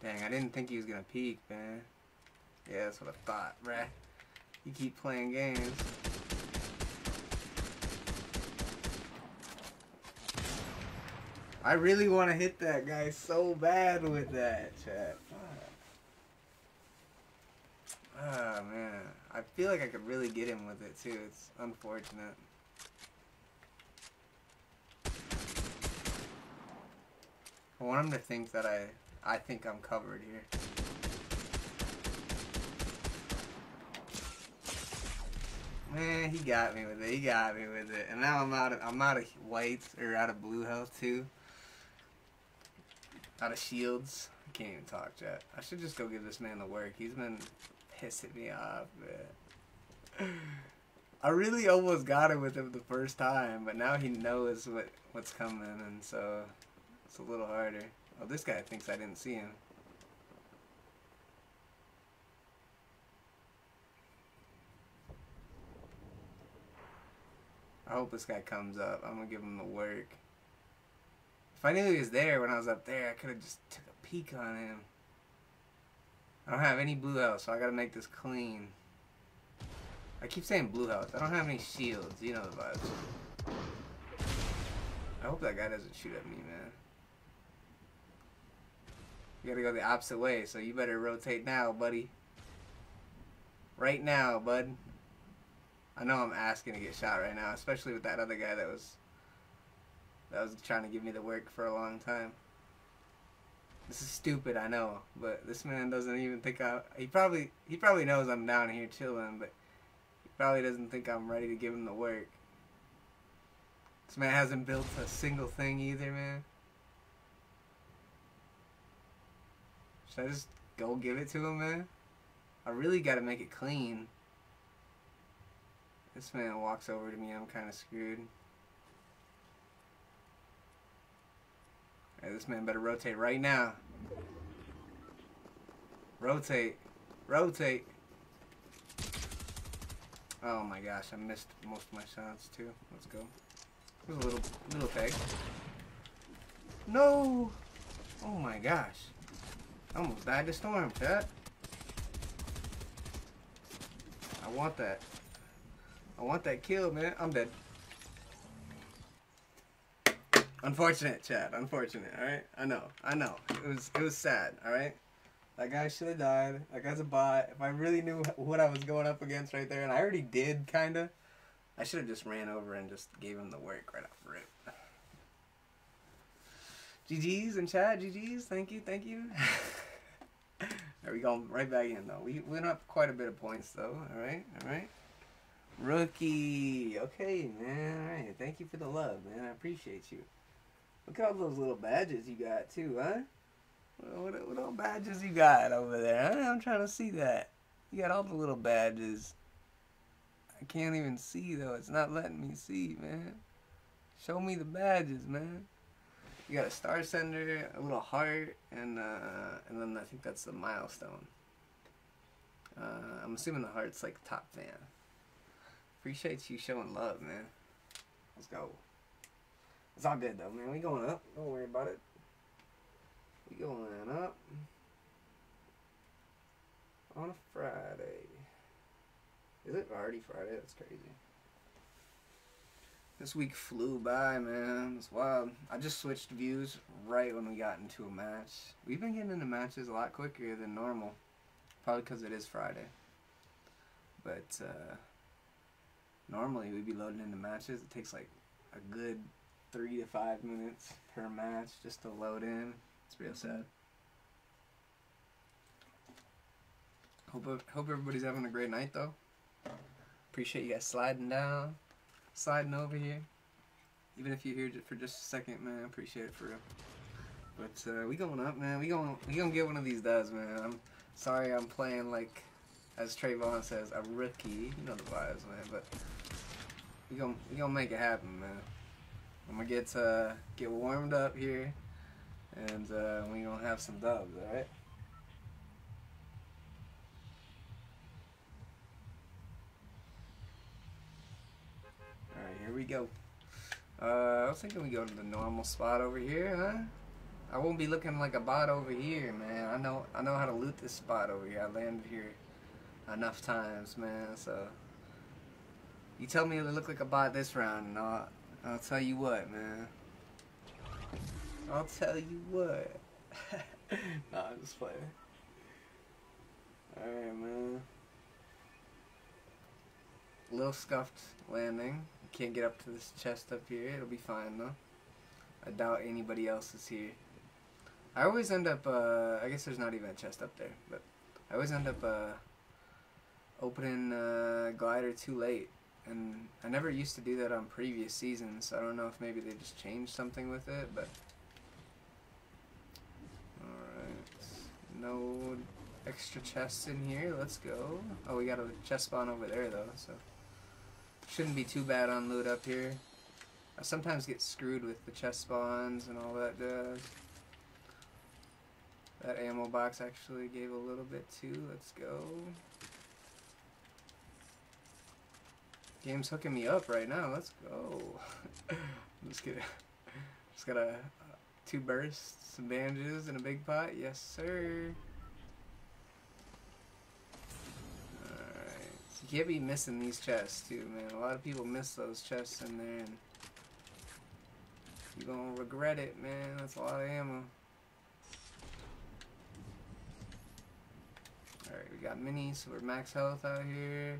Dang, I didn't think he was gonna peek, man. Yeah, that's what I thought, bruh. You keep playing games. I really want to hit that guy so bad with that, chat. Oh, man. I feel like I could really get him with it, too. It's unfortunate. I want him to think that I, I think I'm covered here. Man, he got me with it. He got me with it. And now I'm out of I'm out of whites or out of blue health too. Out of shields. I can't even talk, chat. I should just go give this man the work. He's been pissing me off, man. I really almost got him with him the first time, but now he knows what what's coming, and so it's a little harder. Oh, this guy thinks I didn't see him. I hope this guy comes up. I'm gonna give him the work. If I knew he was there when I was up there, I could have just took a peek on him. I don't have any blue health, so I gotta make this clean. I keep saying blue health. I don't have any shields. You know the vibes. I hope that guy doesn't shoot at me, man. You gotta go the opposite way, so you better rotate now, buddy. Right now, bud. I know I'm asking to get shot right now, especially with that other guy that was that was trying to give me the work for a long time. This is stupid, I know, but this man doesn't even think I. He probably he probably knows I'm down here chilling, but he probably doesn't think I'm ready to give him the work. This man hasn't built a single thing either, man. Should I just go give it to him, man? I really got to make it clean. This man walks over to me, I'm kind of screwed. Hey, this man better rotate right now. Rotate. Rotate. Oh my gosh, I missed most of my shots too. Let's go. There's a little little peg. No! Oh my gosh. I almost died to storm, chat. I want that. I want that kill, man. I'm dead. Unfortunate, chat. Unfortunate. All right. I know. I know. It was. It was sad. All right. That guy should have died. That guy's a bot. If I really knew what I was going up against right there, and I already did, kinda, I should have just ran over and just gave him the work right off rip. GG's and chat. GG's. Thank you. Thank you. there we go. Right back in though. We went up quite a bit of points though. All right. All right. Rookie. Okay, man. All right. Thank you for the love, man. I appreciate you. Look at all those little badges you got too, huh? What, what, what all badges you got over there? Huh? I'm trying to see that. You got all the little badges. I can't even see though. It's not letting me see, man. Show me the badges, man. You got a star sender, a little heart, and uh, and then I think that's the milestone. Uh, I'm assuming the heart's like top fan. Appreciate you showing love, man. Let's go. It's all good though, man. We going up. Don't worry about it. We going up on a Friday. Is it already Friday? That's crazy. This week flew by, man. It's wild. I just switched views right when we got into a match. We've been getting into matches a lot quicker than normal. Probably because it is Friday. But uh, normally we'd be loading into matches. It takes like a good three to five minutes per match just to load in. It's real sad. Hope hope everybody's having a great night though. Appreciate you guys sliding down, sliding over here. Even if you're here for just a second, man, appreciate it for real. But uh, we going up, man. We going we gonna get one of these dubs, man. I'm sorry I'm playing like, as Trayvon says, a rookie. You know the vibes, man. But we gonna we gonna make it happen, man. I'm gonna get uh, get warmed up here, and uh, we gonna have some dubs, all right? All right, here we go. Uh, I was thinking we go to the normal spot over here, huh? I won't be looking like a bot over here, man. I know I know how to loot this spot over here. I landed here enough times, man. So you tell me to look like a bot this round, and I'll I'll tell you what, man. I'll tell you what. nah, I'm just playing. Alright, man. Little scuffed landing. Can't get up to this chest up here. It'll be fine, though. I doubt anybody else is here. I always end up, uh, I guess there's not even a chest up there, but I always end up, uh, opening, uh, glider too late. And I never used to do that on previous seasons. So I don't know if maybe they just changed something with it, but. Alright. No extra chests in here. Let's go. Oh, we got a chest spawn over there, though, so. Shouldn't be too bad on loot up here. I sometimes get screwed with the chest spawns and all that does. That ammo box actually gave a little bit too. Let's go. Game's hooking me up right now. Let's go. I'm just kidding. Just got a two bursts, some bandages, and a big pot. Yes, sir. Alright. You can't be missing these chests, too, man. A lot of people miss those chests in there, and you're gonna regret it, man. That's a lot of ammo. Alright, we got minis, so we're max health out here.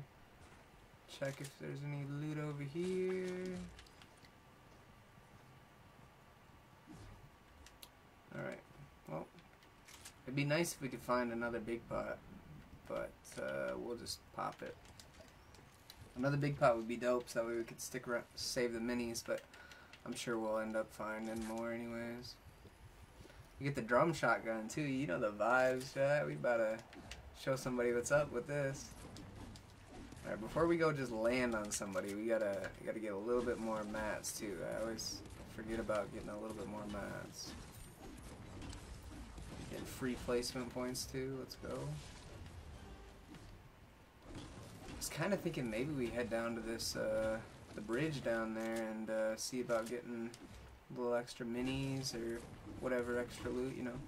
Check if there's any loot over here. Alright, well, it'd be nice if we could find another big pot, but uh, we'll just pop it. Another big pot would be dope, so that way we could stick around, save the minis, but I'm sure we'll end up finding more anyways. You get the drum shotgun too, you know the vibes, right? We about to show somebody what's up with this. Alright, before we go just land on somebody, we gotta we gotta get a little bit more mats too. I always forget about getting a little bit more mats. Getting free placement points too, let's go. I was kinda thinking maybe we head down to this uh, the bridge down there and uh, see about getting a little extra minis or whatever extra loot, you know.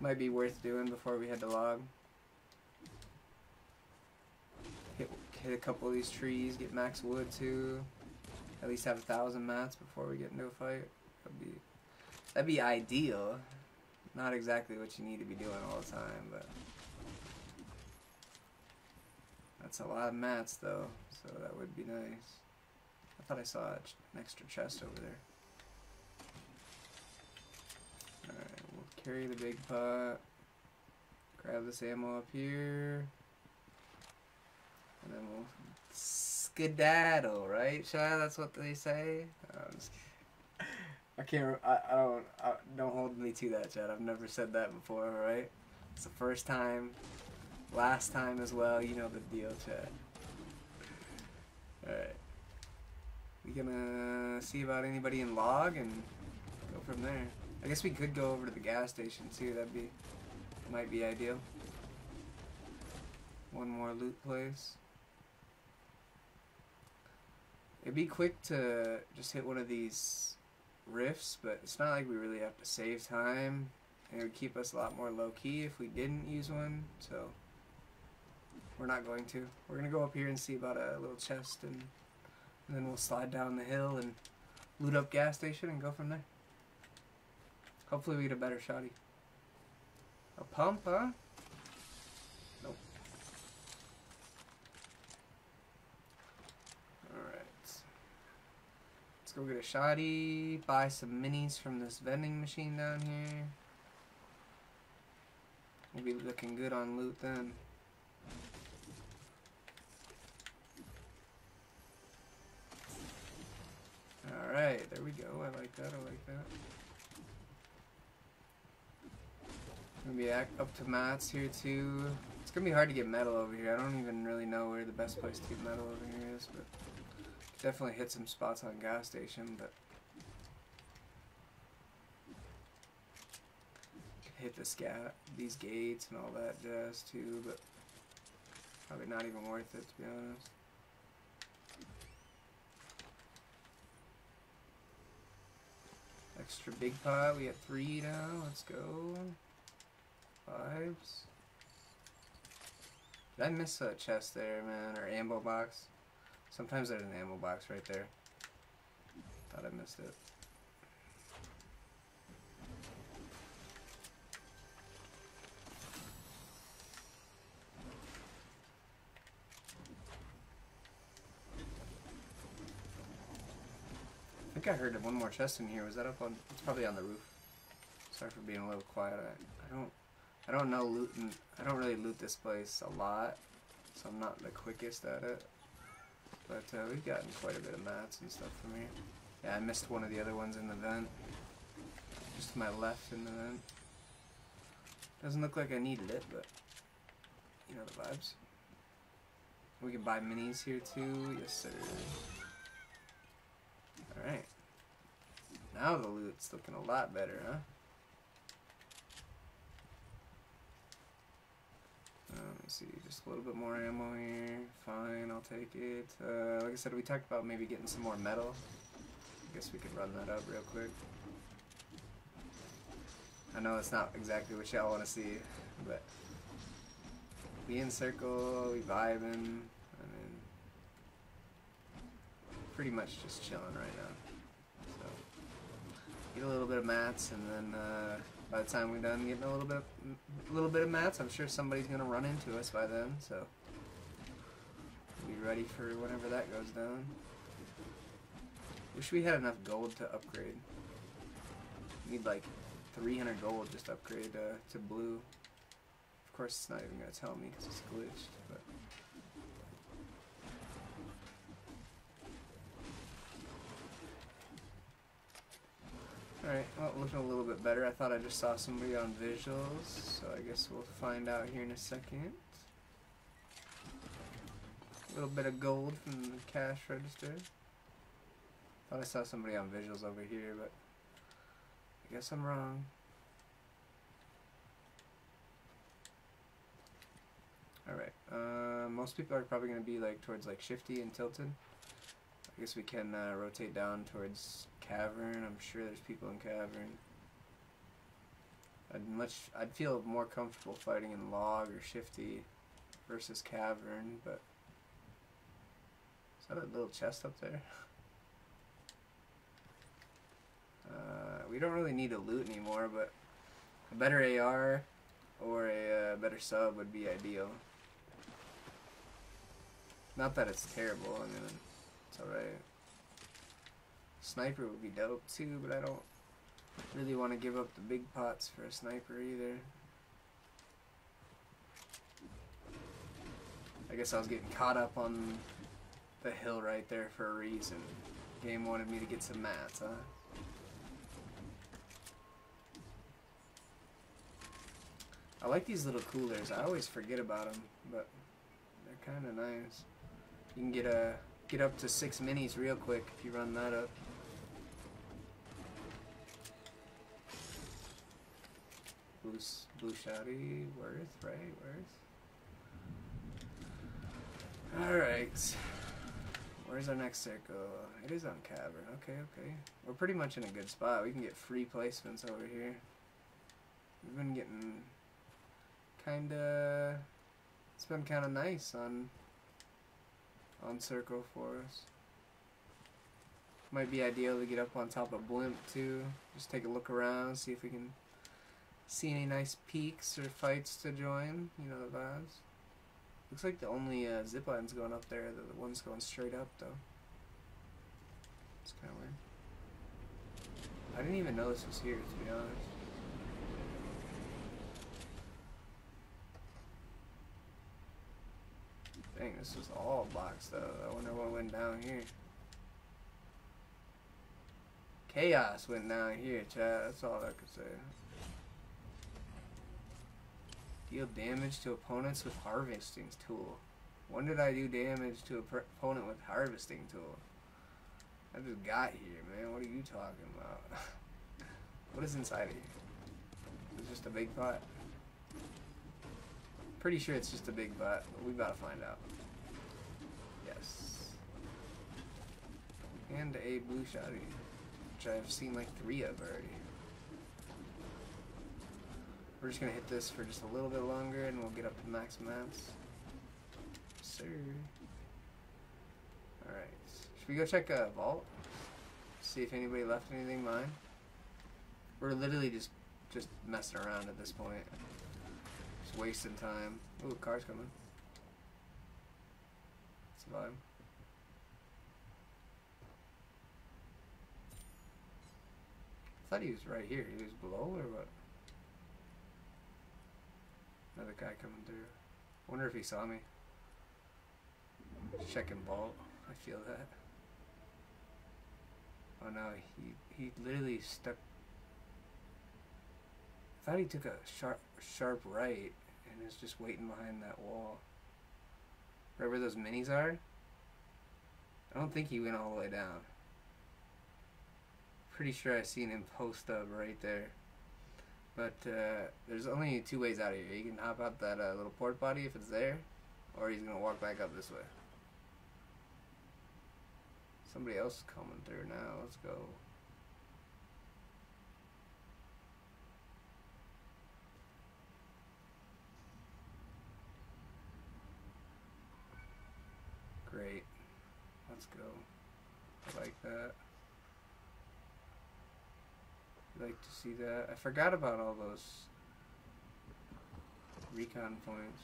Might be worth doing before we head to log. Hit a couple of these trees, get max wood too. At least have a thousand mats before we get into a fight. That'd be that'd be ideal. Not exactly what you need to be doing all the time, but that's a lot of mats though, so that would be nice. I thought I saw an extra chest over there. Alright, we'll carry the big pot. Grab this ammo up here. And then we'll skedaddle, right, Shy? That's what they say. I can't. I, I don't. I, don't hold me to that, chat. I've never said that before, right? It's the first time last time as well. You know the deal, chat. Alright. We gonna see about anybody in log and go from there. I guess we could go over to the gas station too. That'd be might be ideal. One more loot place. It'd be quick to just hit one of these rifts, but it's not like we really have to save time. And it would keep us a lot more low key if we didn't use one, so we're not going to. We're gonna go up here and see about a little chest and, and then we'll slide down the hill and loot up gas station and go from there. Hopefully we get a better shotty. A pump, huh? Nope. Alright. Let's go get a shotty, buy some minis from this vending machine down here. We'll be looking good on loot then. Alright, there we go. I like that, I like that. Gonna be up to mats here too. It's gonna be hard to get metal over here. I don't even really know where the best place to get metal over here is, but definitely hit some spots on gas station, but hit the scat these gates and all that jazz too, but probably not even worth it to be honest. Extra big pot, we have three now, let's go. Fives. Did I miss a chest there, man, or ammo box? Sometimes there's an ammo box right there. Thought I missed it. I think I heard one more chest in here. Was that up on? It's probably on the roof. Sorry for being a little quiet. I, I don't I don't know looting. I don't really loot this place a lot, so I'm not the quickest at it. But uh, we've gotten quite a bit of mats and stuff from here. Yeah, I missed one of the other ones in the vent. Just to my left in the vent. Doesn't look like I needed it, but you know the vibes. We can buy minis here too. Yes, sir. Alright. Now the loot's looking a lot better, huh? See, just a little bit more ammo here. Fine, I'll take it. Uh, like I said, we talked about maybe getting some more metal. I guess we could run that up real quick. I know it's not exactly what y'all want to see, but we in circle, we vibing, I mean, pretty much just chilling right now. So, get a little bit of mats and then uh, by the time we're done getting a little bit, a little bit of mats, I'm sure somebody's gonna run into us by then. So be ready for whenever that goes down. Wish we had enough gold to upgrade. Need like 300 gold just to upgrade uh, to blue. Of course, it's not even gonna tell me because it's glitched. But Alright, well, looking a little bit better. I thought I just saw somebody on visuals, so I guess we'll find out here in a second. A little bit of gold from the cash register. Thought I saw somebody on visuals over here, but I guess I'm wrong. Alright, uh, most people are probably going to be like towards like Shifty and Tilted. I guess we can uh, rotate down towards Cavern. I'm sure there's people in Cavern. I'd much I'd feel more comfortable fighting in Log or Shifty versus Cavern, but is that a little chest up there? Uh, we don't really need a loot anymore, but a better AR or a uh, better sub would be ideal. Not that it's terrible, I mean, it's alright. Sniper would be dope too, but I don't really want to give up the big pots for a sniper either. I guess I was getting caught up on the hill right there for a reason. Game wanted me to get some mats, huh? I like these little coolers. I always forget about them, but they're kind of nice. You can get a get up to six minis real quick if you run that up. Blue, blue shotty, worth, right? Worth. Alright. Where's our next circle? It is on Cavern. Okay, okay. We're pretty much in a good spot. We can get free placements over here. We've been getting kinda... It's been kinda nice on on circle for us. Might be ideal to get up on top of Blimp too. Just take a look around, see if we can see any nice peaks or fights to join. You know the vibes. Looks like the only uh, zip lines going up there, the, the ones going straight up though. It's kind of weird. I didn't even know this was here, to be honest. Dang, this was all boxed though. I wonder what went down here. Chaos went down here, chat. That's all I could say. Deal damage to opponents with harvesting tool. When did I do damage to a opponent with harvesting tool? I just got here, man. What are you talking about? what is inside of here? It's just a big pot. Pretty sure it's just a big butt, but we gotta find out. Yes. And a blue shotty, which I've seen like three of already. We're just gonna hit this for just a little bit longer and we'll get up to max mats. Sir. Alright. Should we go check a vault? See if anybody left anything mine? We're literally just just messing around at this point. Just wasting time. Ooh, car's coming. It's a vibe. I thought he was right here. He was below or what? Another guy coming through. Wonder if he saw me. Checking vault. I feel that. Oh no, he he literally stuck I thought he took a sharp sharp right and is just waiting behind that wall. Right where those minis are? I don't think he went all the way down. Pretty sure I seen him post up right there. But uh, there's only two ways out of here. You can hop out that uh, little port body if it's there, or he's gonna walk back up this way. Somebody else is coming through now. Let's go. Great. Let's go. I like that. Like to see that. I forgot about all those recon points.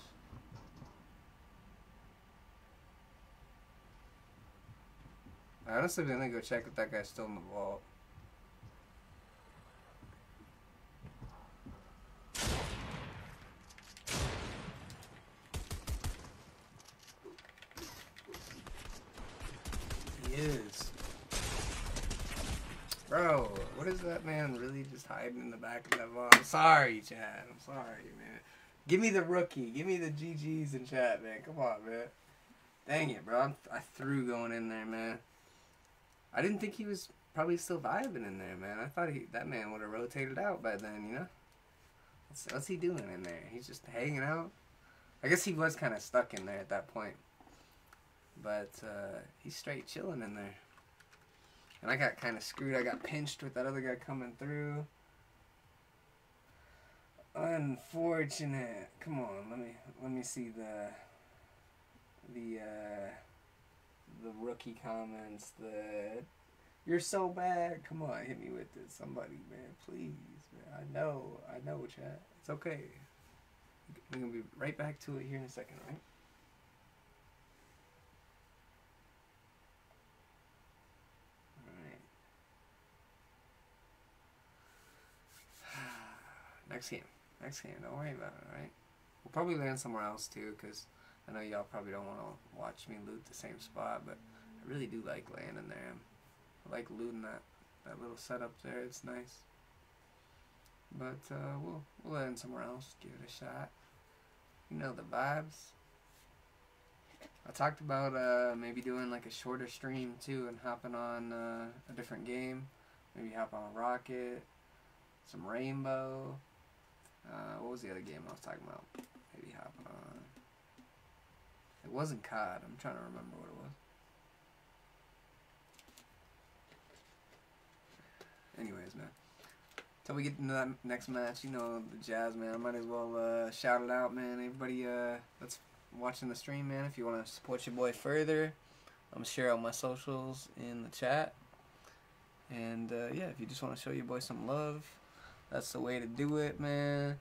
I honestly gonna go check if that guy's still in the vault. He is. Bro, what is that man really just hiding in the back of that vault? I'm sorry, chat. I'm sorry, man. Give me the rookie. Give me the GGs in chat, man. Come on, man. Dang it, bro. I'm, I threw going in there, man. I didn't think he was probably still vibing in there, man. I thought he that man would have rotated out by then, you know? What's, what's he doing in there? He's just hanging out? I guess he was kind of stuck in there at that point. But uh, he's straight chilling in there. And I got kind of screwed. I got pinched with that other guy coming through. Unfortunate. Come on, let me let me see the the uh the rookie comments, the you're so bad. Come on, hit me with it. Somebody, man, please, man. I know, I know, chat. It's okay. We're gonna be right back to it here in a second, right? Next game. Next game. Don't worry about it, alright? We'll probably land somewhere else too, because I know y'all probably don't want to watch me loot the same spot, but I really do like landing there. I like looting that, that little setup there. It's nice. But uh, we'll we'll end somewhere else. Give it a shot. You know the vibes. I talked about uh, maybe doing like a shorter stream too and hopping on uh, a different game. Maybe hop on Rocket, some Rainbow. Uh, what was the other game I was talking about? Maybe hop on. It wasn't COD. I'm trying to remember what it was. Anyways, man. Till we get into that next match, you know the Jazz, man. I might as well uh, shout it out, man. Everybody uh, that's watching the stream, man. If you want to support your boy further, I'm gonna share out my socials in the chat. And uh, yeah, if you just want to show your boy some love, that's the way to do it, man.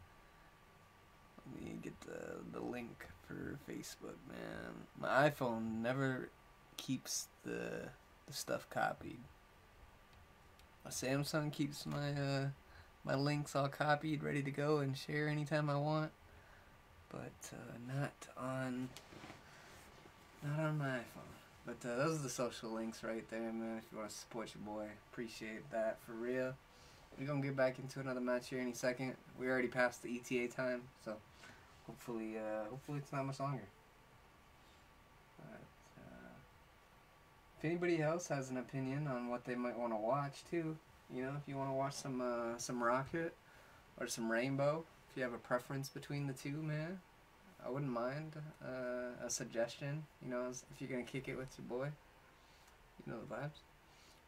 Let me get the the link for Facebook, man. My iPhone never keeps the the stuff copied. My Samsung keeps my uh my links all copied, ready to go and share anytime I want. But uh, not on not on my iPhone. But uh, those are the social links right there, man. If you want to support your boy, appreciate that for real. We're gonna get back into another match here any second. We already passed the ETA time, so hopefully, uh, hopefully it's not much longer. But, uh, if anybody else has an opinion on what they might want to watch too, you know, if you want to watch some uh, some Rocket or some Rainbow, if you have a preference between the two, man, I wouldn't mind uh, a suggestion. You know, if you're gonna kick it with your boy, you know the vibes.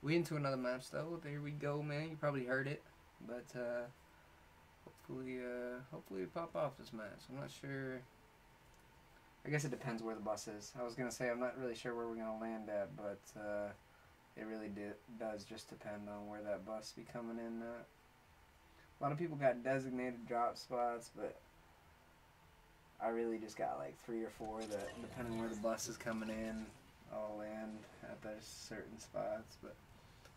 We into another match though. There we go, man. You probably heard it, but uh, hopefully, uh, hopefully we pop off this match. I'm not sure. I guess it depends where the bus is. I was gonna say I'm not really sure where we're gonna land at, but uh, it really does just depend on where that bus be coming in at. A lot of people got designated drop spots, but I really just got like three or four that, depending where the bus is coming in, I'll land at those certain spots. But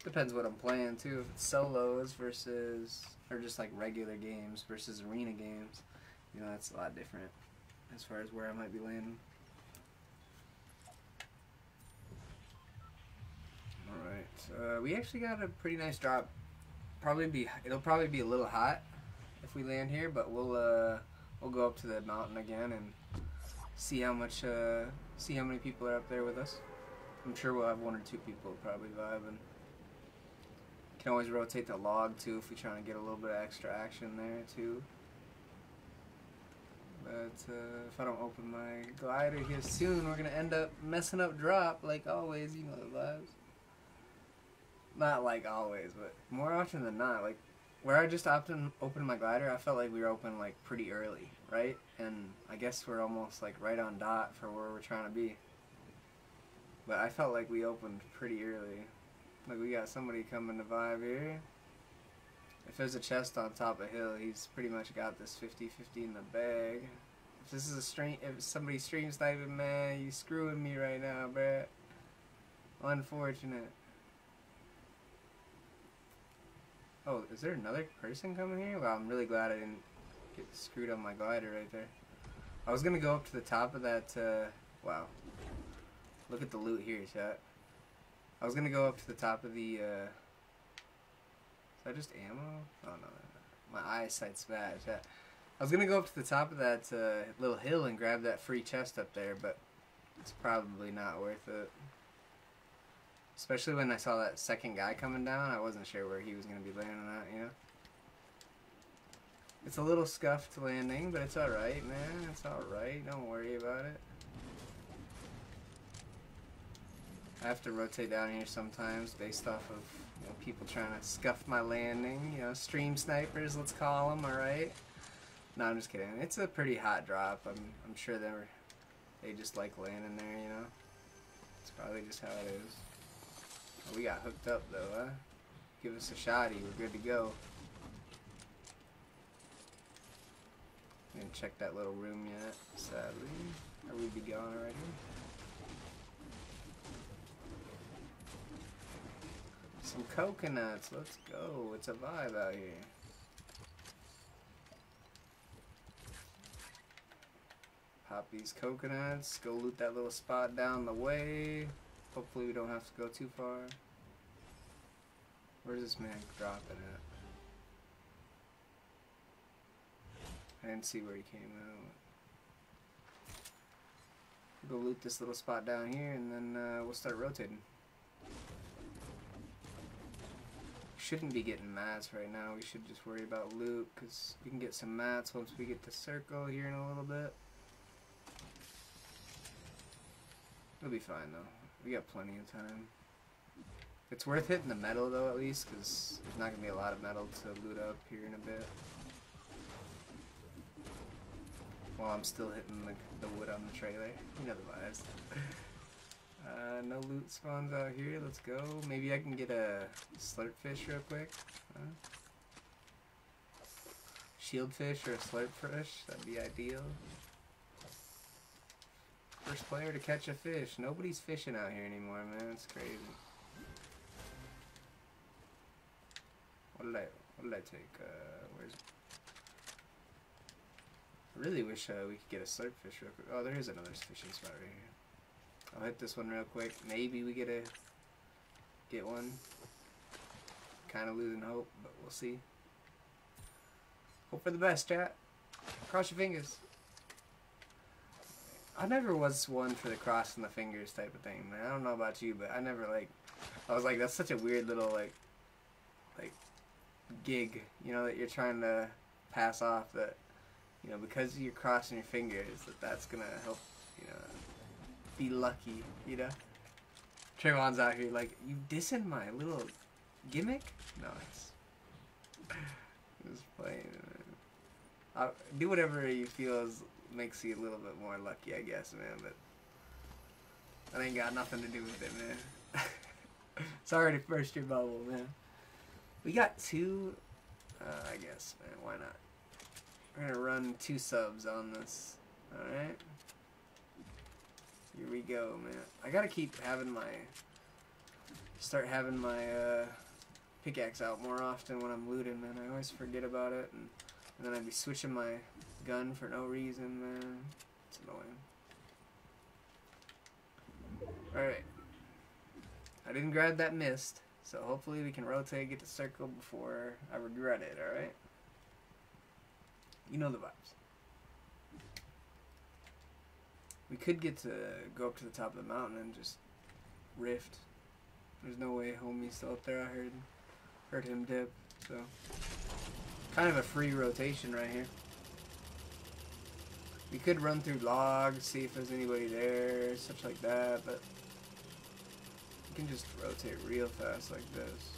depends what I'm playing too. If it's solos versus, or just like regular games versus arena games, you know, that's a lot different as far as where I might be landing. Alright, uh, we actually got a pretty nice drop. Probably be, it'll probably be a little hot if we land here, but we'll, uh, we'll go up to the mountain again and see how much, uh, see how many people are up there with us. I'm sure we'll have one or two people probably vibing. Can always rotate the log too if we're trying to get a little bit of extra action there too. But uh, if I don't open my glider here soon, we're gonna end up messing up drop like always. You know the vibes. Not like always, but more often than not. Like where I just often opened my glider, I felt like we were open like pretty early, right? And I guess we're almost like right on dot for where we're trying to be. But I felt like we opened pretty early. Like we got somebody coming to vibe here. If there's a chest on top of hill, he's pretty much got this 50-50 in the bag. If this is a stream, if somebody stream sniping, man, you screwing me right now, bruh. Unfortunate. Oh, is there another person coming here? Well, I'm really glad I didn't get screwed on my glider right there. I was gonna go up to the top of that, uh, wow. Look at the loot here, chat. I was gonna go up to the top of the, uh, is that just ammo? Oh, no, no, no. My eyesight's bad. I was gonna go up to the top of that, uh, little hill and grab that free chest up there, but it's probably not worth it. Especially when I saw that second guy coming down, I wasn't sure where he was to be landing at, you know? It's a little scuffed landing, but it's alright, man. It's alright. Don't worry about it. I have to rotate down here sometimes based off of you know, people trying to scuff my landing. You know, stream snipers, let's call them, alright? No, I'm just kidding. It's a pretty hot drop. I'm, I'm sure they were, they just like landing there, you know? It's probably just how it is. We got hooked up though, huh? Give us a shotty, we're good to go. Didn't check that little room yet, sadly. Are we be gone already? Some coconuts, let's go. It's a vibe out here. Pop these coconuts, go loot that little spot down the way. Hopefully we don't have to go too far. Where's this man dropping at? I didn't see where he came out. Go loot this little spot down here and then uh, we'll start rotating. Shouldn't be getting mats right now. We should just worry about loot because we can get some mats once we get the circle here in a little bit. It'll be fine though. We got plenty of time. It's worth hitting the metal though at least because there's not going to be a lot of metal to loot up here in a bit. While I'm still hitting the, the wood on the trailer. You know the vibes. Uh, no loot spawns out here. Let's go. Maybe I can get a slurp fish real quick. Huh? Shield fish or a slurp fish. That'd be ideal. First player to catch a fish. Nobody's fishing out here anymore, man. It's crazy. What did I? What did I take? Uh, where's? I really wish uh, we could get a slurp fish real quick. Oh, there is another fishing spot right here. I'll hit this one real quick. Maybe we get a get one. Kind of losing hope, but we'll see. Hope for the best, chat. Cross your fingers. I never was one for the crossing the fingers type of thing, man. I don't know about you, but I never like. I was like, that's such a weird little like, like, gig, you know, that you're trying to pass off. That, you know, because you're crossing your fingers, that that's gonna help, you know, be lucky, you know? Trayvon's out here like, you dissing my little gimmick? No, it's just playing. I'll do whatever you feel is, makes you a little bit more lucky, I guess, man. But that ain't got nothing to do with it, man. Sorry to burst your bubble, man. We got two, uh, I guess, man. Why not? We're gonna run two subs on this. All right. Here we go, man. I gotta keep having my... Start having my uh, pickaxe out more often when I'm looting, man. I always forget about it, and, and then I'd be switching my gun for no reason, man. It's annoying. Alright. I didn't grab that mist, so hopefully we can rotate, get the circle before I regret it, alright? You know the vibes. We could get to go up to the top of the mountain and just rift. There's no way homie's still up there. I heard heard him dip. So kind of a free rotation right here. We could run through logs, see if there's anybody there, such like that, but we can just rotate real fast like this.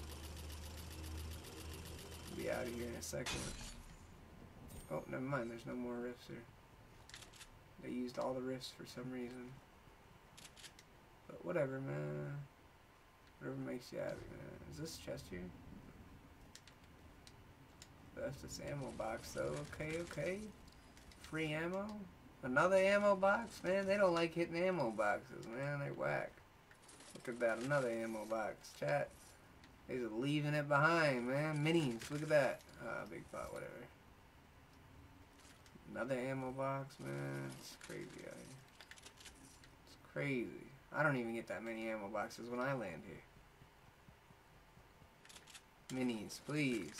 Be out of here in a second. Oh, never mind, there's no more rifts here. They used all the rifts for some reason. But whatever, man. Whatever makes you happy, man. Is this chest here? That's this ammo box, though. Okay, okay. Free ammo? Another ammo box? Man, they don't like hitting ammo boxes, man. They're whack. Look at that. Another ammo box. Chat. They're leaving it behind, man. Minis. Look at that. Ah, big pot, whatever. Another ammo box, man. It's crazy out here. It's crazy. I don't even get that many ammo boxes when I land here. Minis, please.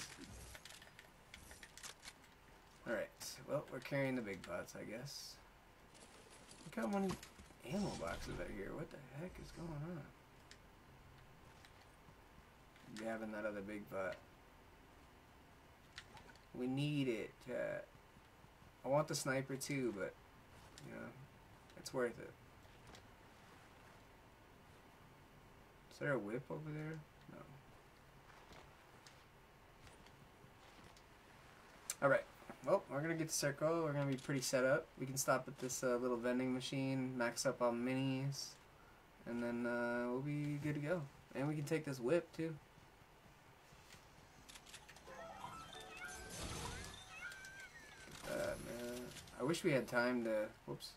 Alright, well, we're carrying the big pots, I guess. Look how many ammo boxes are here. What the heck is going on? Grabbing that other big pot. We need it, chat. I want the sniper too, but, you know, it's worth it. Is there a whip over there? No. Alright. Well, we're going to get to circle. We're going to be pretty set up. We can stop at this uh, little vending machine, max up on minis, and then uh, we'll be good to go. And we can take this whip too. I wish we had time to, whoops.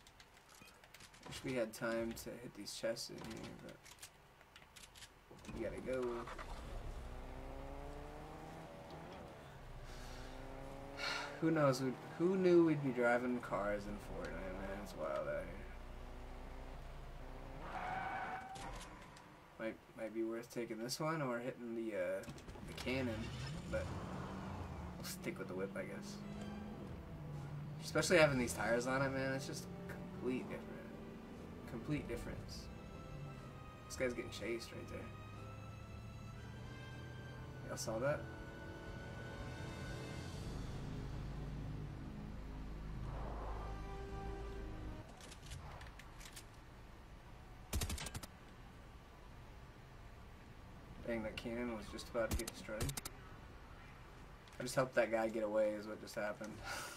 Wish we had time to hit these chests in here, but we gotta go. Who knows? Who knew we'd be driving cars in Fortnite, man? It's wild out here. Might might be worth taking this one or hitting the uh, the cannon, but we'll stick with the whip, I guess. Especially having these tires on it, man. It's just complete different. Complete difference. This guy's getting chased right there. Y'all saw that? Dang, that cannon was just about to get destroyed. I just helped that guy get away is what just happened.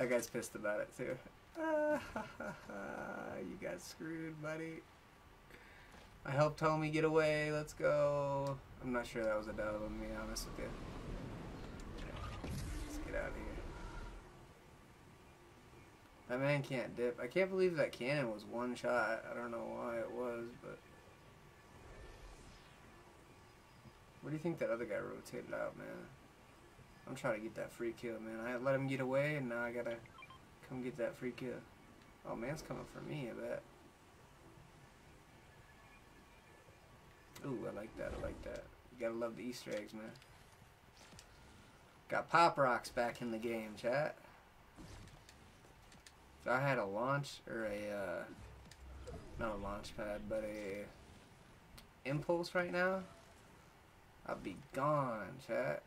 that guy's pissed about it too. you got screwed, buddy. I helped homie get away. Let's go. I'm not sure that was a dub, I'm honest with you. Let's get out of here. That man can't dip. I can't believe that cannon was one shot. I don't know why it was, but... Where do you think that other guy rotated out, man? I'm trying to get that free kill, man. I let him get away, and now I gotta come get that free kill. Oh, man's coming for me, I bet. Ooh, I like that, I like that. You gotta love the Easter eggs, man. Got Hop Rocks back in the game, chat. If I had a launch, or a, uh, not a launch pad, but a impulse right now, I'd be gone, chat.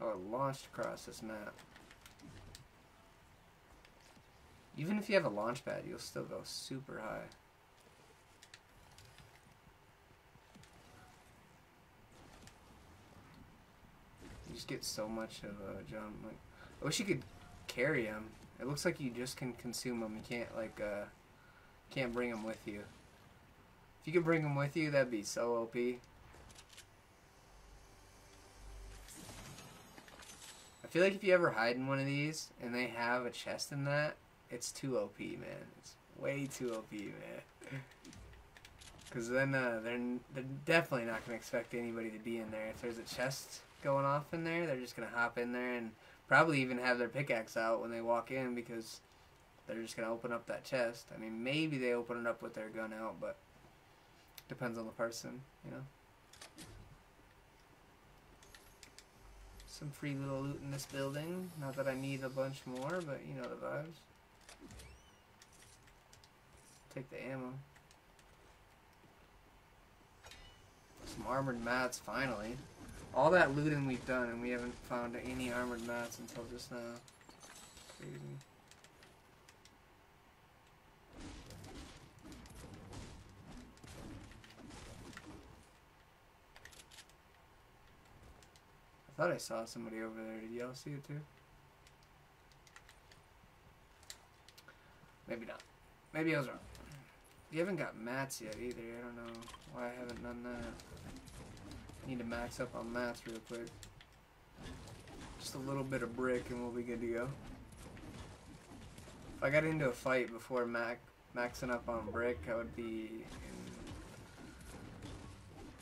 I would launched across this map. Even if you have a launch pad, you'll still go super high. You just get so much of a jump. Like, I wish you could carry him. It looks like you just can consume them. You can't like uh, can't bring them with you. If you could bring them with you, that'd be so OP. feel like if you ever hide in one of these and they have a chest in that, it's too OP, man. It's way too OP, man. Because then uh, they're, they're definitely not going to expect anybody to be in there. If there's a chest going off in there, they're just going to hop in there and probably even have their pickaxe out when they walk in because they're just going to open up that chest. I mean, maybe they open it up with their gun out, but depends on the person, you know? Some free little loot in this building. Not that I need a bunch more, but you know the vibes. Take the ammo. Some armored mats, finally. All that looting we've done, and we haven't found any armored mats until just now. Crazy. Thought I saw somebody over there. Did y'all see it too? Maybe not. Maybe I was wrong. You haven't got mats yet either. I don't know why I haven't done that. Need to max up on mats real quick. Just a little bit of brick and we'll be good to go. If I got into a fight before mac maxing up on brick, I would be in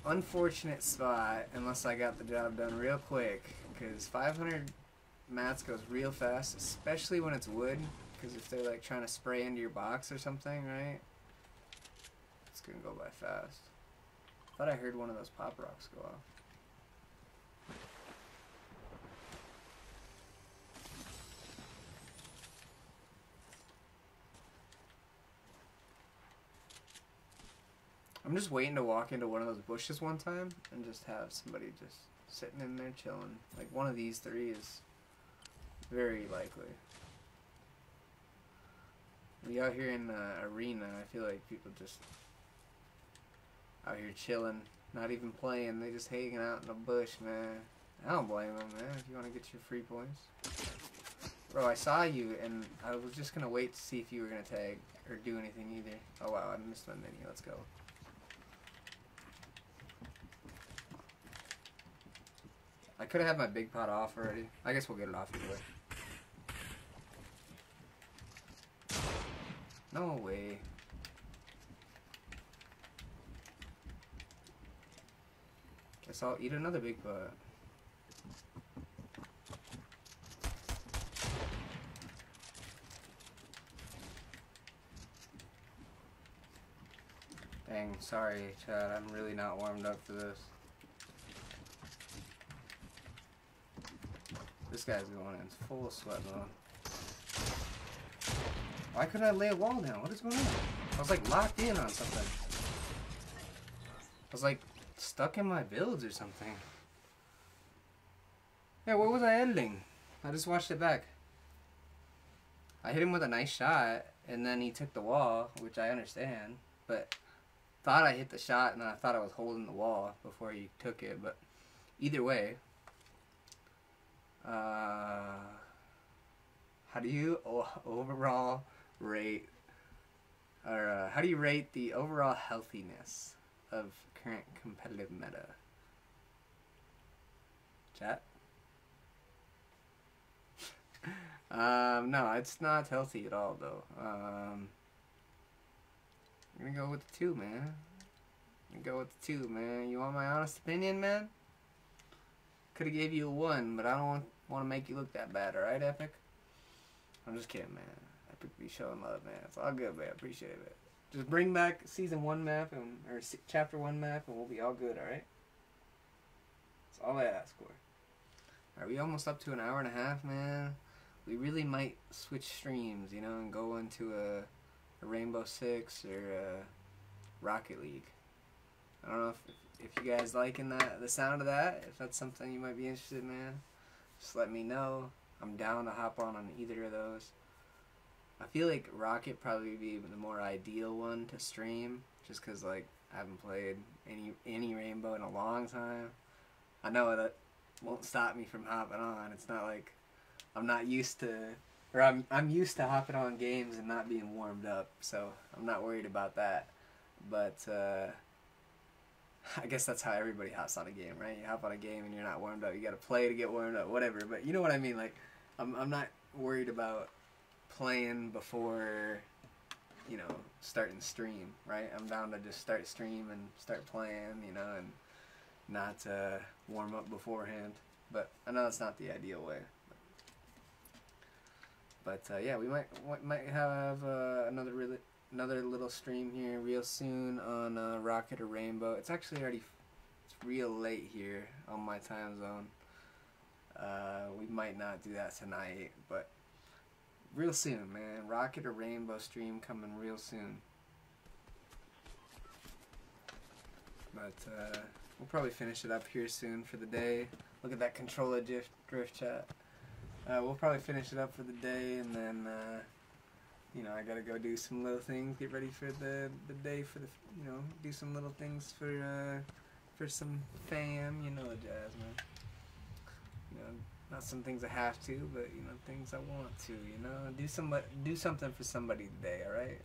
unfortunate spot unless I got the job done real quick. Because 500 mats goes real fast, especially when it's wood. Because if they're like trying to spray into your box or something, right? It's gonna go by fast. Thought I heard one of those hop rocks go off. I'm just waiting to walk into one of those bushes one time and just have somebody just sitting in there chilling. Like one of these three is very likely. We out here in the arena, I feel like people just out here chilling, not even playing. They just hanging out in the bush, man. I don't blame them, man. If you want to get your free points, bro. I saw you, and I was just gonna wait to see if you were gonna tag or do anything either. Oh wow, I missed my mini. Let's go. I could have had my big pot off already. I guess we'll get it off either way. No way. Guess I'll eat another big pot. Dang, sorry, chat. I'm really not warmed up for this. This guy's going in full sweat mode. Why couldn't I lay a wall down? What is going on? I was like locked in on something. I was like stuck in my builds or something. Yeah, what was I editing? I just watched it back. I hit him with a nice shot, and then he took the wall, which I understand, but thought I hit the shot, and then I thought I was holding the wall before he took it, but either way, uh, how do you overall rate, or uh, how do you rate the overall healthiness of current competitive meta? Chat? um, no, it's not healthy at all, though. Um, I'm gonna go with the two, man. I'm gonna go with the two, man. You want my honest opinion, man? Could have gave you a one, but I don't want, to make you look that bad, alright, Epic? I'm just kidding, man. Epic be showing love, man. It's all good, man. Appreciate it. Just bring back season one map and or chapter one map, and we'll be all good, alright? That's all I ask for. Are we almost up to an hour and a half, man? We really might switch streams, you know, and go into a, a Rainbow Six or a Rocket League. I don't know if, if you guys liking that the sound of that. If that's something you might be interested in, man, just let me know. I'm down to hop on on either of those. I feel like Rocket probably be the more ideal one to stream, just because like I haven't played any any Rainbow in a long time. I know that won't stop me from hopping on. It's not like I'm not used to, or I'm I'm used to hopping on games and not being warmed up, so I'm not worried about that. But uh, I guess that's how everybody hops on a game, right? You hop on a game and you're not warmed up. You got to play to get warmed up, whatever. But you know what I mean? Like, I'm I'm not worried about playing before you know starting stream, right? I'm down to just start stream and start playing, you know, and not uh, warm up beforehand. But I know that's not the ideal way. But uh, yeah, we might might have uh, another really another little stream here real soon on uh, Rocket or Rainbow. It's actually already it's real late here on my time zone. Uh, we might not do that tonight, but real soon, man. Rocket or Rainbow stream coming real soon. But uh, we'll probably finish it up here soon for the day. Look at that controller drift, drift chat. Uh, we'll probably finish it up for the day, and then uh, you know I gotta go do some little things, get ready for the the day for the you know do some little things for uh, for some fam, you know the jazz, man. You know, not some things I have to, but you know things I want to. You know, do some do something for somebody today. All right,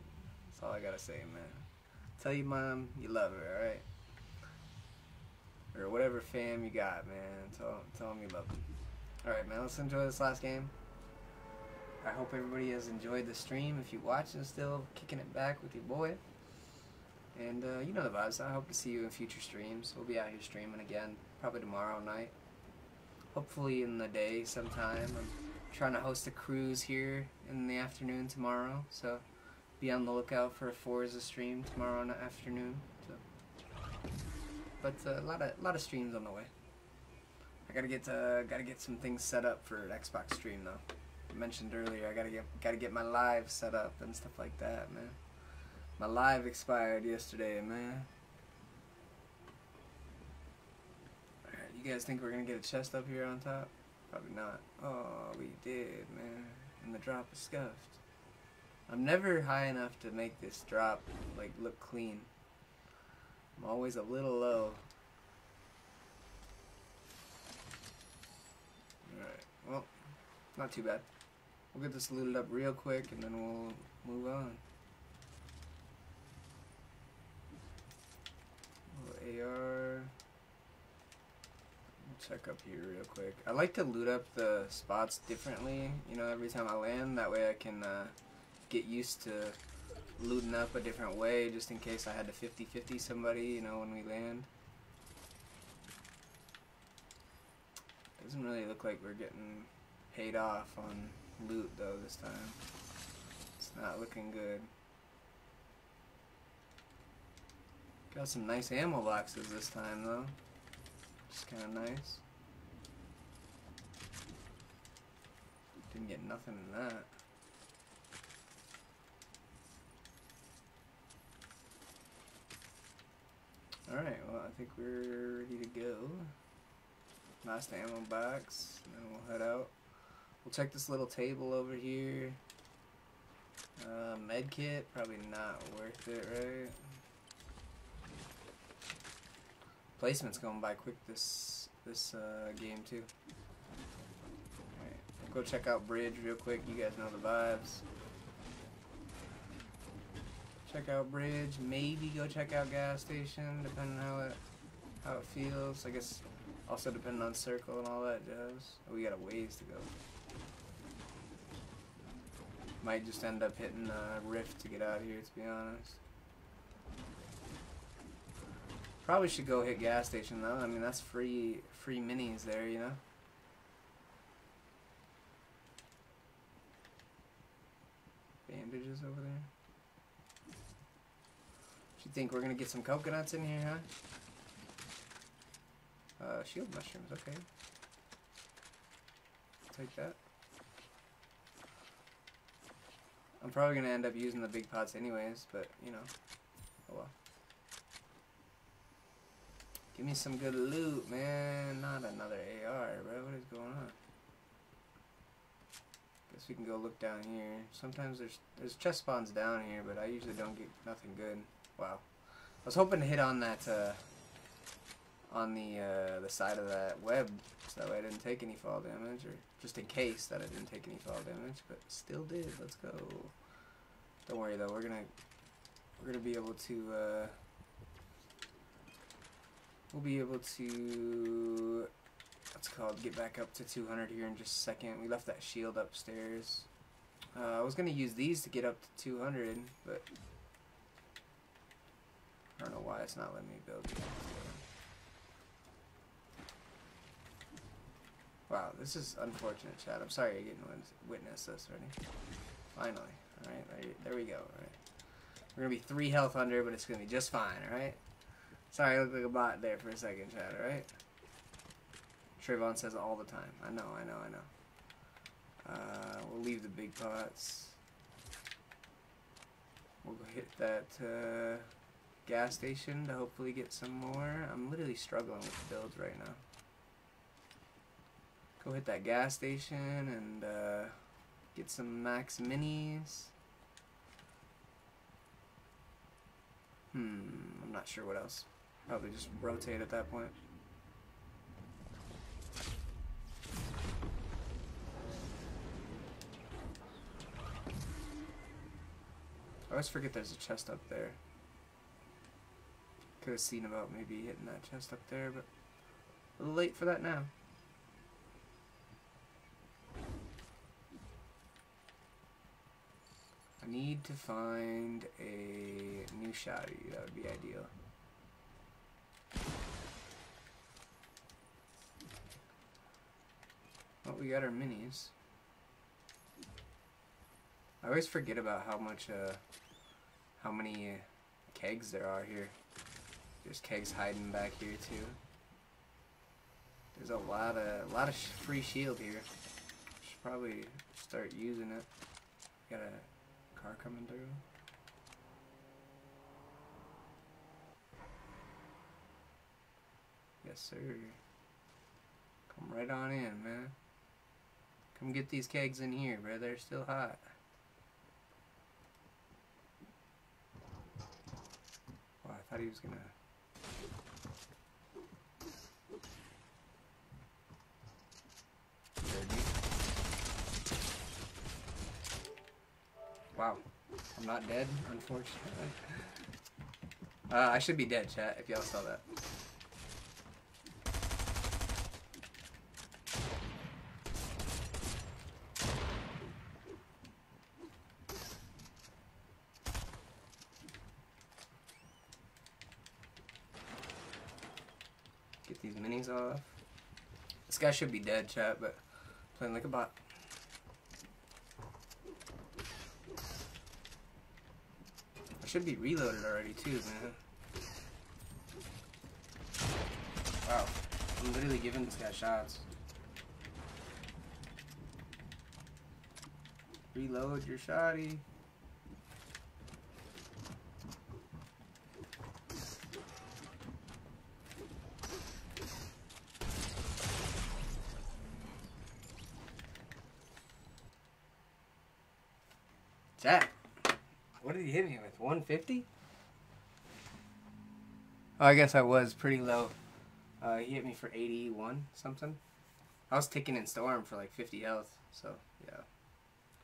that's all I gotta say, man. Tell your mom you love her. All right or whatever fam you got, man. Tell, tell them you love them. Alright, man, let's enjoy this last game. I hope everybody has enjoyed the stream. If you're watching still, kicking it back with your boy. And uh, you know the vibes. I hope to see you in future streams. We'll be out here streaming again, probably tomorrow night. Hopefully in the day sometime. I'm trying to host a cruise here in the afternoon tomorrow, so be on the lookout for a Forza stream tomorrow in the afternoon. So, but uh, a lot of a lot of streams on the way. I gotta get uh, gotta get some things set up for an Xbox stream though. Mentioned earlier I gotta get gotta get my live set up and stuff like that, man. My live expired yesterday, man. Alright, you guys think we're gonna get a chest up here on top? Probably not. Oh, we did, man. And the drop is scuffed. I'm never high enough to make this drop like look clean. I'm always a little low. Alright, well, not too bad. We'll get this looted up real quick and then we'll move on. AR. Check up here real quick. I like to loot up the spots differently, you know, every time I land. That way I can uh, get used to looting up a different way just in case I had to 50-50 somebody, you know, when we land. Doesn't really look like we're getting paid off on loot though this time. It's not looking good. Got some nice ammo boxes this time though. Just kind of nice. Didn't get nothing in that. Alright, well, I think we're ready to go. Last ammo box, and then we'll head out. We'll check this little table over here. Uh, med kit, probably not worth it, right? Placement's going by quick this this uh, game too. Alright, go check out Bridge real quick. You guys know the vibes. Check out Bridge. Maybe go check out gas station, depending how it how it feels. I guess also depending on circle and all that jazz. We got a ways to go. Might just end up hitting uh, Rift to get out of here, to be honest. Probably should go hit gas station though. I mean that's free free minis there, you know. Bandages over there. You think we're gonna get some coconuts in here, huh? Uh, shield mushrooms, okay. Take that. I'm probably gonna end up using the big pots anyways, but you know, oh well. Give me some good loot, man. Not another AR, bro. What is going on? Guess we can go look down here. Sometimes there's there's chest spawns down here, but I usually don't get nothing good. Wow. I was hoping to hit on that, uh, on the, uh, the side of that web, so that way I didn't take any fall damage, or just in case that I didn't take any fall damage, but still did. Let's go. Don't worry though, we're gonna, we're gonna be able to, uh, we'll be able to, what's called, get back up to 200 here in just a second. We left that shield upstairs. Uh, I was gonna use these to get up to 200, but I don't know why it's not letting me build. Wow, this is unfortunate, chat. I'm sorry getting to witness this already. Finally. Alright, there we go. Alright. We're gonna be three health under, but it's gonna be just fine, alright? Sorry, I look like a bot there for a second, chat, alright? Trayvon says all the time. I know, I know, I know. Uh, we'll leave the big pots. We'll go hit that, uh, gas station to hopefully get some more. I'm literally struggling with builds right now. Go hit that gas station and uh, get some max minis. Hmm, I'm not sure what else. Probably just rotate at that point. I always forget there's a chest up there. Could have seen about maybe hitting that chest up there, but late for that now. Need to find a new shotty. That would be ideal. Well, we got our minis. I always forget about how much, uh, how many kegs there are here. There's kegs hiding back here too. There's a lot of a lot of free shield here. Should probably start using it. Got a car coming through. Yes, sir. Come right on in, man. Come get these kegs in here, bro. They're still hot. Wow, I thought he was gonna Wow. I'm not dead, unfortunately. Uh, I should be dead, chat, if y'all saw that. Get these minis off. This guy should be dead, chat, but playing like a bot. Should be reloaded already too, man. Wow. I'm literally giving this guy shots. Reload your shotty. Jack, what did he hit me with? 150? Oh, I guess I was pretty low. Uh, he hit me for 81 something. I was taking in Storm for like 50 health, so yeah.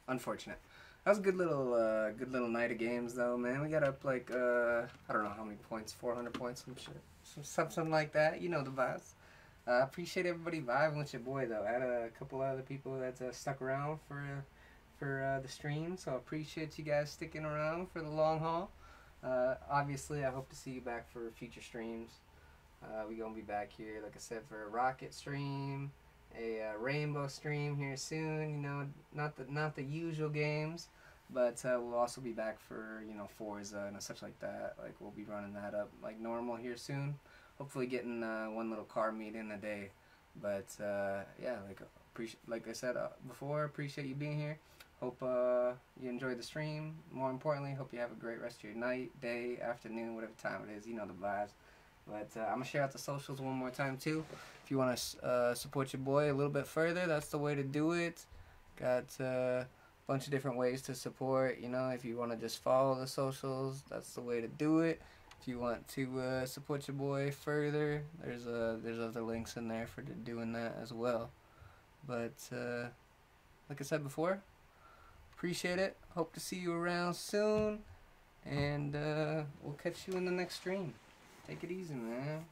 Unfortunate. That was a good little, uh, good little night of games though, man. We got up like, uh, I don't know how many points, 400 points, some shit, some something like that. You know the vibes. I uh, appreciate everybody vibing with your boy though. I had a couple other people that uh, stuck around for for uh, the stream, so I appreciate you guys sticking around for the long haul. Uh, obviously, I hope to see you back for future streams. Uh, we gonna be back here, like I said, for a rocket stream, a uh, rainbow stream here soon. You know, not the not the usual games, but uh, we'll also be back for you know Forza and such like that. Like we'll be running that up like normal here soon. Hopefully, getting uh, one little car meet in a day. But uh, yeah, like like I said before, appreciate you being here. Hope uh, you enjoyed the stream. More importantly, hope you have a great rest of your night, day, afternoon, whatever time it is. You know the vibes. But uh, I'm going to share out the socials one more time, too. If you want to uh, support your boy a little bit further, that's the way to do it. Got uh, a bunch of different ways to support. You know, if you want to just follow the socials, that's the way to do it. If you want to uh, support your boy further, there's uh, there's other links in there for doing that as well. But uh, like I said before, Appreciate it. Hope to see you around soon. And uh, we'll catch you in the next stream. Take it easy, man.